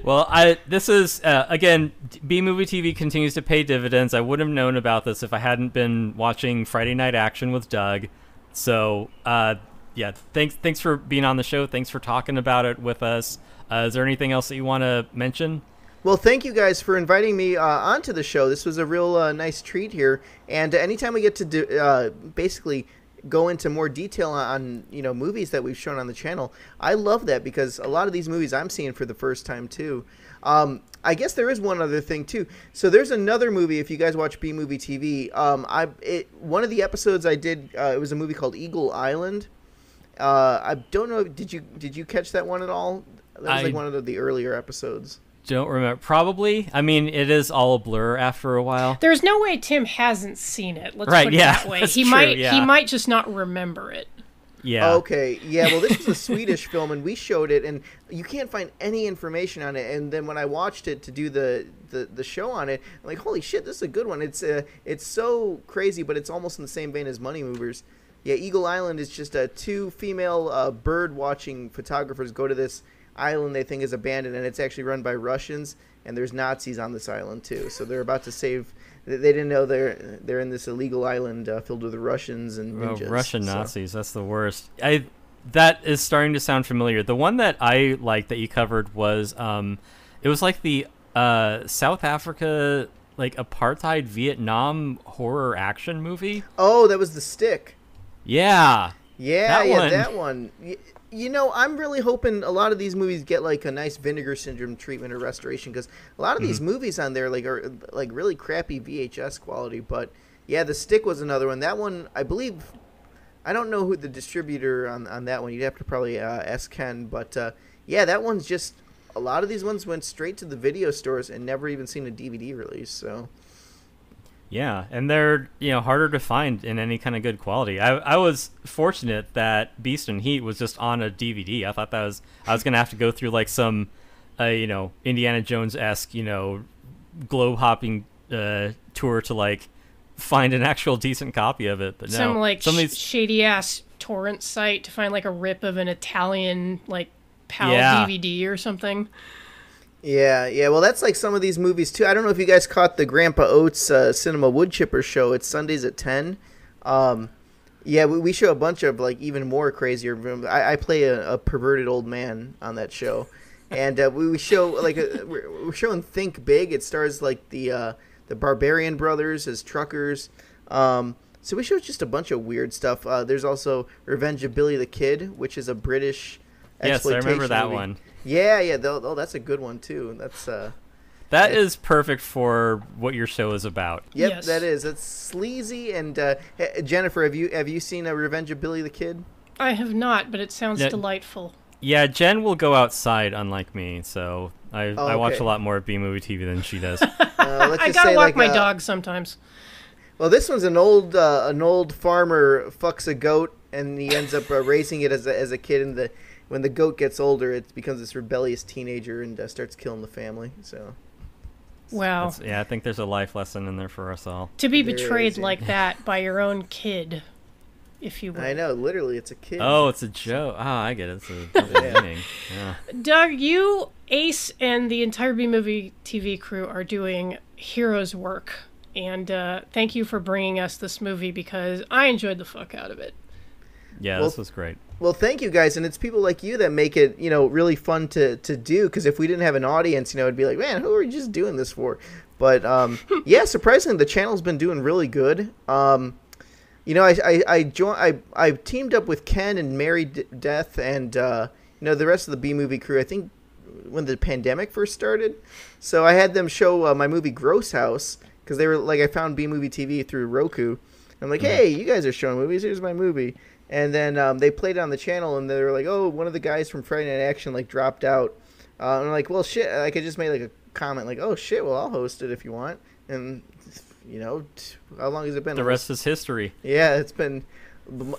Well, I this is uh, again B movie TV continues to pay dividends. I would have known about this if I hadn't been watching Friday Night Action with Doug. So uh, yeah, thanks thanks for being on the show. Thanks for talking about it with us. Uh, is there anything else that you want to mention? Well, thank you guys for inviting me uh, onto the show. This was a real uh, nice treat here. And anytime we get to do, uh, basically go into more detail on you know movies that we've shown on the channel, I love that because a lot of these movies I'm seeing for the first time too. Um, I guess there is one other thing too. So there's another movie. If you guys watch B Movie TV, um, I it, one of the episodes I did. Uh, it was a movie called Eagle Island. Uh, I don't know. Did you did you catch that one at all? That was I- like one of the, the earlier episodes. Don't remember. Probably. I mean, it is all a blur after a while. There's no way Tim hasn't seen it. Let's Right, put it yeah, that way. he true, might he might just not remember it. Yeah. Okay, yeah. Well, this was a Swedish film, and we showed it, and you can't find any information on it. And then when I watched it to do the the, the show on it, I'm like, holy shit, this is a good one. It's uh, it's so crazy, but it's almost in the same vein as Money Movers. Yeah, Eagle Island is just uh, two female uh, bird watching photographers go to this island they think is abandoned, and it's actually run by Russians, and there's Nazis on this island too. So they're about to save. They didn't know they're they're in this illegal island uh, filled with Russians and Oh. Russian so- Nazis. That's the worst. I that is starting to sound familiar. The one that I liked that you covered was um, it was like the uh South Africa like apartheid Vietnam horror action movie. Oh, that was the stick. Yeah. Yeah, That yeah, one. that one. You know, I'm really hoping a lot of these movies get like a nice vinegar syndrome treatment or restoration because a lot of these Mm-hmm. movies on there like are like really crappy VHS quality. But yeah, the stick was another one. That one, I believe, I don't know who the distributor on on that one. You'd have to probably uh, ask Ken. But uh, yeah, that one's just a lot of these ones went straight to the video stores and never even seen a DVD release. So Yeah, and they're you know harder to find in any kind of good quality. I I was fortunate that Beast in Heat was just on a DVD. I thought that was I was gonna have to go through like some, uh, you know Indiana Jones esque you know, globe hopping uh, tour to like find an actual decent copy of it. But no, Some like some these shady ass torrent site to find like a rip of an Italian like PAL Yeah. DVD or something. Yeah, yeah. Well, that's like some of these movies too. I don't know if you guys caught the Grandpa Oates uh, Cinema Wood Chipper show. It's Sundays at ten. Um, yeah, we, we show a bunch of like even more crazier. I, I play a, a perverted old man on that show, and uh, we, we show like a, we're, we're showing Think Big. It stars like the uh, the Barbarian brothers as truckers. Um, so we show just a bunch of weird stuff. Uh, there's also Revenge of Billy the Kid, which is a British. yes, I remember that movie. one. Yeah, yeah. Oh, that's a good one too. That's uh, That Yeah. is perfect for what your show is about. yep, Yes. that is. It's sleazy and uh, Jennifer, have you have you seen a Revenge of Billy the Kid? I have not, but it sounds Yeah. delightful. Yeah, Jen will go outside, unlike me. So I, I watch Oh, okay. a lot more B movie TV than she does. Uh, let's I gotta say, walk like, my uh, dog sometimes. Well, this one's an old uh, an old farmer fucks a goat and he ends up uh, raising it as a, as a kid. in the when the goat gets older, it becomes this rebellious teenager and uh, starts killing the family. So Wow. That's- yeah, I think there's a life lesson in there for us all. To be There betrayed is, yeah. like that by your own kid, if you will. I know, literally, it's a kid. Oh, it's a joke. Oh, I get it. It's a, it's a meaning. Yeah. Doug, you, Ace, and the entire B Movie TV crew are doing heroes work. And uh, thank you for bringing us this movie because I enjoyed the fuck out of it. Yeah, Well- this was great. Well, thank you guys, and it's people like you that make it, you know, really fun to to do. Because if we didn't have an audience, you know, it'd be like, man, who are you just doing this for? But um, yeah, surprisingly, the channel's been doing really good. Um, you know, I I I, joined, I I teamed up with Ken and Mary D- Death, and uh, you know the rest of the B movie crew. I think when the pandemic first started, so I had them show uh, my movie Gross House because they were like, I found B movie TV through Roku. I'm like, hey, you guys are showing movies. Here's my movie. And then um, they played it on the channel, and they were like, "Oh, one of the guys from Friday Night Action like dropped out." Uh, and I'm like, "Well, shit." Like I just made like a comment, like, "Oh shit, well I'll host it if you want." And you know, t- how long has it been? The rest is history. Yeah, it's been.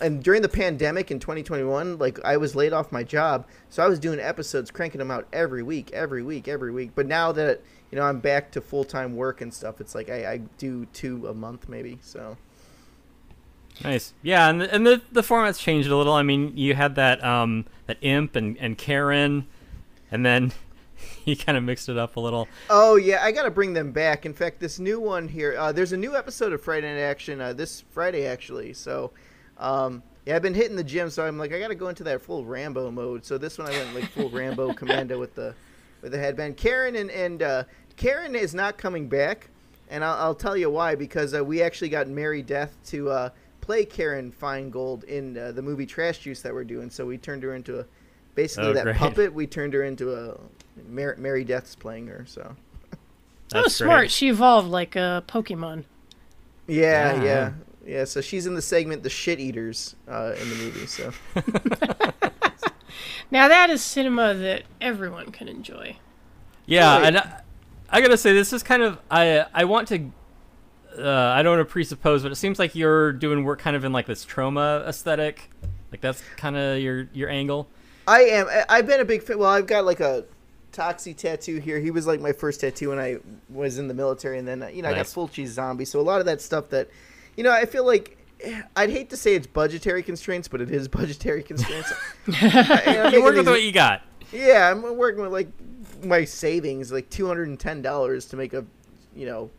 And during the pandemic in 2021, like I was laid off my job, so I was doing episodes, cranking them out every week, every week, every week. But now that you know I'm back to full time work and stuff, it's like I, I do two a month maybe. So Nice. Yeah, and the, and the the format's changed a little. I mean, you had that um that imp and and Karen, and then you kind of mixed it up a little. Oh yeah, I gotta bring them back. In fact, this new one here, uh, there's a new episode of Friday Night Action uh, this Friday actually. So, um, Yeah, I've been hitting the gym, so I'm like, I got to go into that full Rambo mode. So this one I went like full Rambo Commando with the with the headband. Karen and and uh, Karen is not coming back, and I'll, I'll tell you why. Because uh, we actually got Mary Death to uh, play Karen Feingold in uh, the movie Trash Juice that we're doing. So we turned her into a basically Oh, that great. puppet. We turned her into a Mary, Mary Death's playing her. So oh, That's smart. She evolved like a Pokemon. yeah, Yeah. yeah, yeah. So she's in the segment the shit eaters uh, in the movie. So Now that is cinema that everyone can enjoy. Yeah, Right. and I, I gotta say this is kind of I I want to. Uh, I don't want to presuppose, but it seems like you're doing work kind of in like this Troma aesthetic, like that's kind of your your angle. I am. I- I've been a big fan. Well, I've got like a Toxie tattoo here. He was like my first tattoo when I was in the military, and then uh, you know I got Nice. full cheese zombie. So a lot of that stuff that, you know, I feel like eh, I'd hate to say it's budgetary constraints, but it is budgetary constraints. I- I'm You work with what you got. yeah, I'm working with like my savings, like two hundred and ten dollars to make a, you know,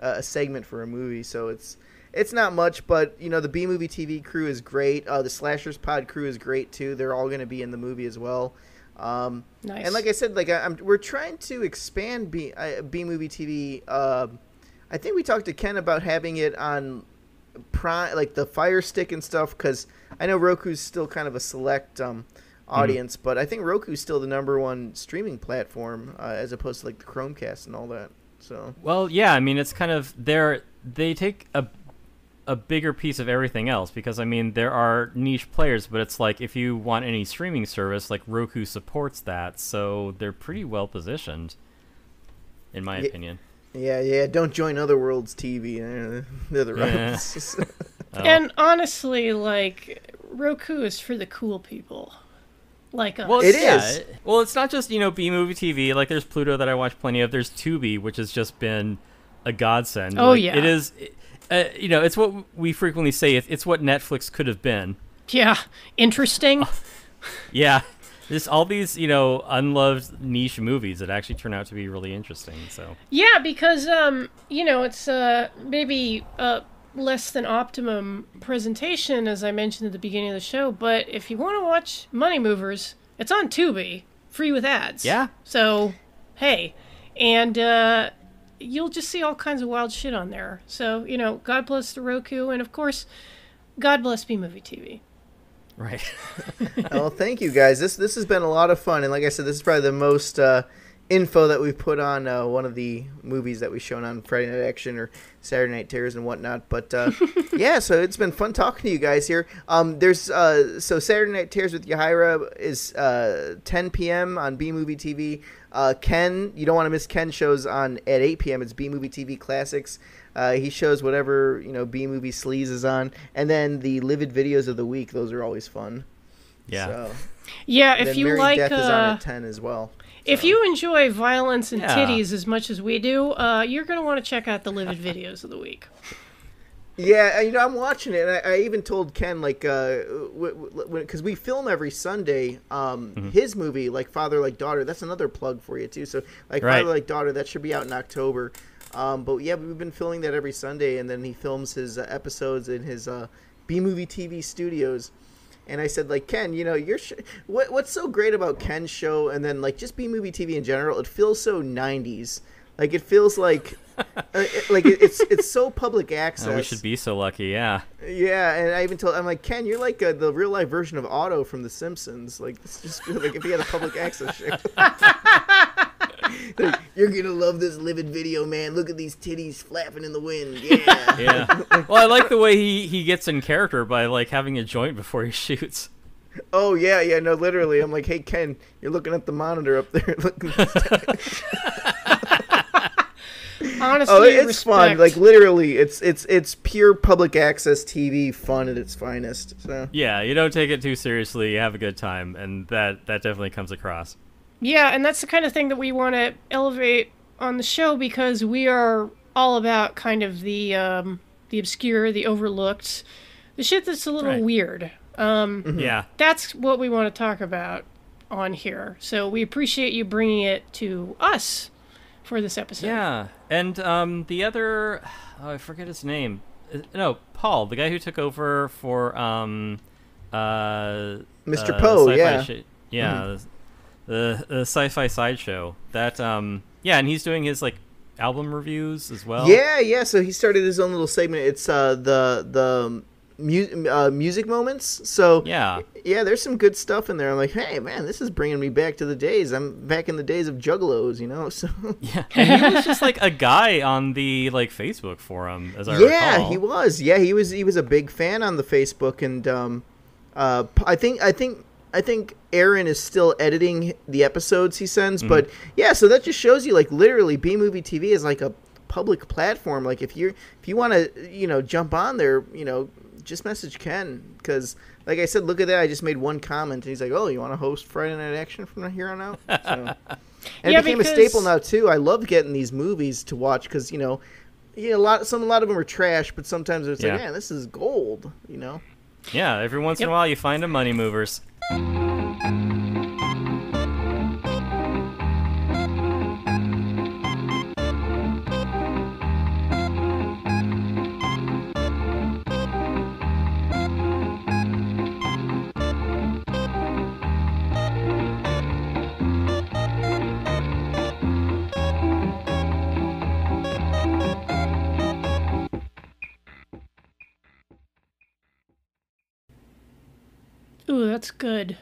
a a segment for a movie. So it's it's not much, but you know the B movie TV crew is great. Uh, the Slashers Pod crew is great too. They're all going to be in the movie as well. Um, Nice. And like I said, like I, I'm, we're trying to expand B uh, B movie TV. Um I think we talked to Ken about having it on Prime, like the Fire Stick and stuff, because I know Roku's still kind of a select um, audience, but I think Roku's still the number one streaming platform uh, as opposed to like the Chromecast and all that. So Well, yeah, I mean it's kind of they're they take a a bigger piece of everything else because I mean there are niche players, but it's like if you want any streaming service, like Roku supports that, so they're pretty well positioned, in my Ye- opinion. yeah, yeah, don't join Otherworld's TV. uh, They're the Yeah. rights. Oh. and honestly, like Roku is for the cool people, like us. Well, It yeah, is. Well, it's not just you know B movie TV. Like there's Pluto that I watch plenty of. There's Tubi, which has just been a godsend. Oh, Like, yeah. it is. Uh, you know, it's what we frequently say. It's, it's what Netflix could have been. Yeah, interesting. Yeah, just all these you know unloved niche movies that actually turn out to be really interesting. So Yeah, because um, you know, it's uh maybe uh less than optimum presentation as I mentioned at the beginning of the show, but if you want to watch Money Movers, it's on Tubi, free with ads. Yeah. So, hey, and uh you'll just see all kinds of wild shit on there. So, you know, God bless the Roku and of course, God bless B Movie TV. right. well, thank you guys. This this has been a lot of fun, and like I said, this is probably the most uh, info that we've put on uh, one of the movies that we've shown on Friday Night Action or Saturday Night Terrors and whatnot. But uh, yeah, so it's been fun talking to you guys here. Um, there's uh, so Saturday Night Terrors with Yahira is uh, 10 p.m. on B Movie TV. Uh, Ken, you don't want to miss Ken shows on at 8 p.m. It's B Movie TV Classics. Uh, he shows whatever you know B movie sleaze is on, and then the livid videos of the week. Those are always fun. Yeah. So, Yeah, then if you Mary like Death is on at ten as well. If you enjoy violence and Yeah. titties as much as we do, uh, you're going to want to check out the livid videos of the week. Yeah, you know, I'm watching it. I, I even told Ken like, uh, because we film every Sunday, um, Mm-hmm. his movie like Father Like Daughter. That's another plug for you too. So like Right. Father Like Daughter, that should be out in October. Um, but yeah, we've been filming that every Sunday, and then he films his uh, episodes in his uh, B movie TV studios. And I said, like Ken, you know, you're sh- what, what's so great about Ken's show, and then like just B movie TV in general. It feels so '90s. Like it feels like, uh, it- like it, it's it's so public access. Oh, we should be so lucky. Yeah. Yeah, and I even told I'm like Ken, you're like uh, the real life version of Otto from The Simpsons. Like this just feel like if he had a public access show. Like, you're gonna love this livid video, man. Look at these titties flapping in the wind. Yeah. Yeah. well, I like the way he he gets in character by like having a joint before he shoots. Oh yeah, yeah. No, literally, I'm like, hey Ken, you're looking at the monitor up there. Looking Honestly, oh, it's respect. fun. Like literally, it's it's it's pure public access TV fun at its finest. So Yeah, you don't take it too seriously. You have a good time, and that that definitely comes across. Yeah, and that's the kind of thing that we want to elevate on the show because we are all about kind of the um, the obscure, the overlooked, the shit that's a little Right. weird. Um, Yeah. that's what we want to talk about on here. So we appreciate you bringing it to us for this episode. Yeah, and um, the other, oh, I forget his name. Uh, No, Paul, the guy who took over for um, uh, Mr. uh, Poe, sci-fi yeah. shi- yeah, the the sci-fi sideshow. That um, yeah, and he's doing his like album reviews as well. Yeah, yeah. So he started his own little segment. It's uh, the the mu- uh, music moments. So yeah, yeah, there's some good stuff in there. I'm like, hey man, this is bringing me back to the days. I'm back in the days of Juggalos, you know. So yeah. And he was just like a guy on the like Facebook forum, as I yeah, recall. he was. Yeah, he was. He was a big fan on the Facebook, and um, uh, I think I think I think Aaron is still editing the episodes he sends. Mm-hmm. But yeah, so that just shows you like literally B Movie TV is like a public platform. Like if you're if you want to you know jump on there, you know just message Ken because like I said, look at that. I just made one comment, and he's like, "Oh, you want to host Friday Night Action from here on out?" So. And Yeah, it became because- a staple now too. I love getting these movies to watch because you know, yeah, a lot some a lot of them are trash, but sometimes it's Yeah. like, man, this is gold. You know. Yeah, every once in a while you find a money movers. Ooh, that's good.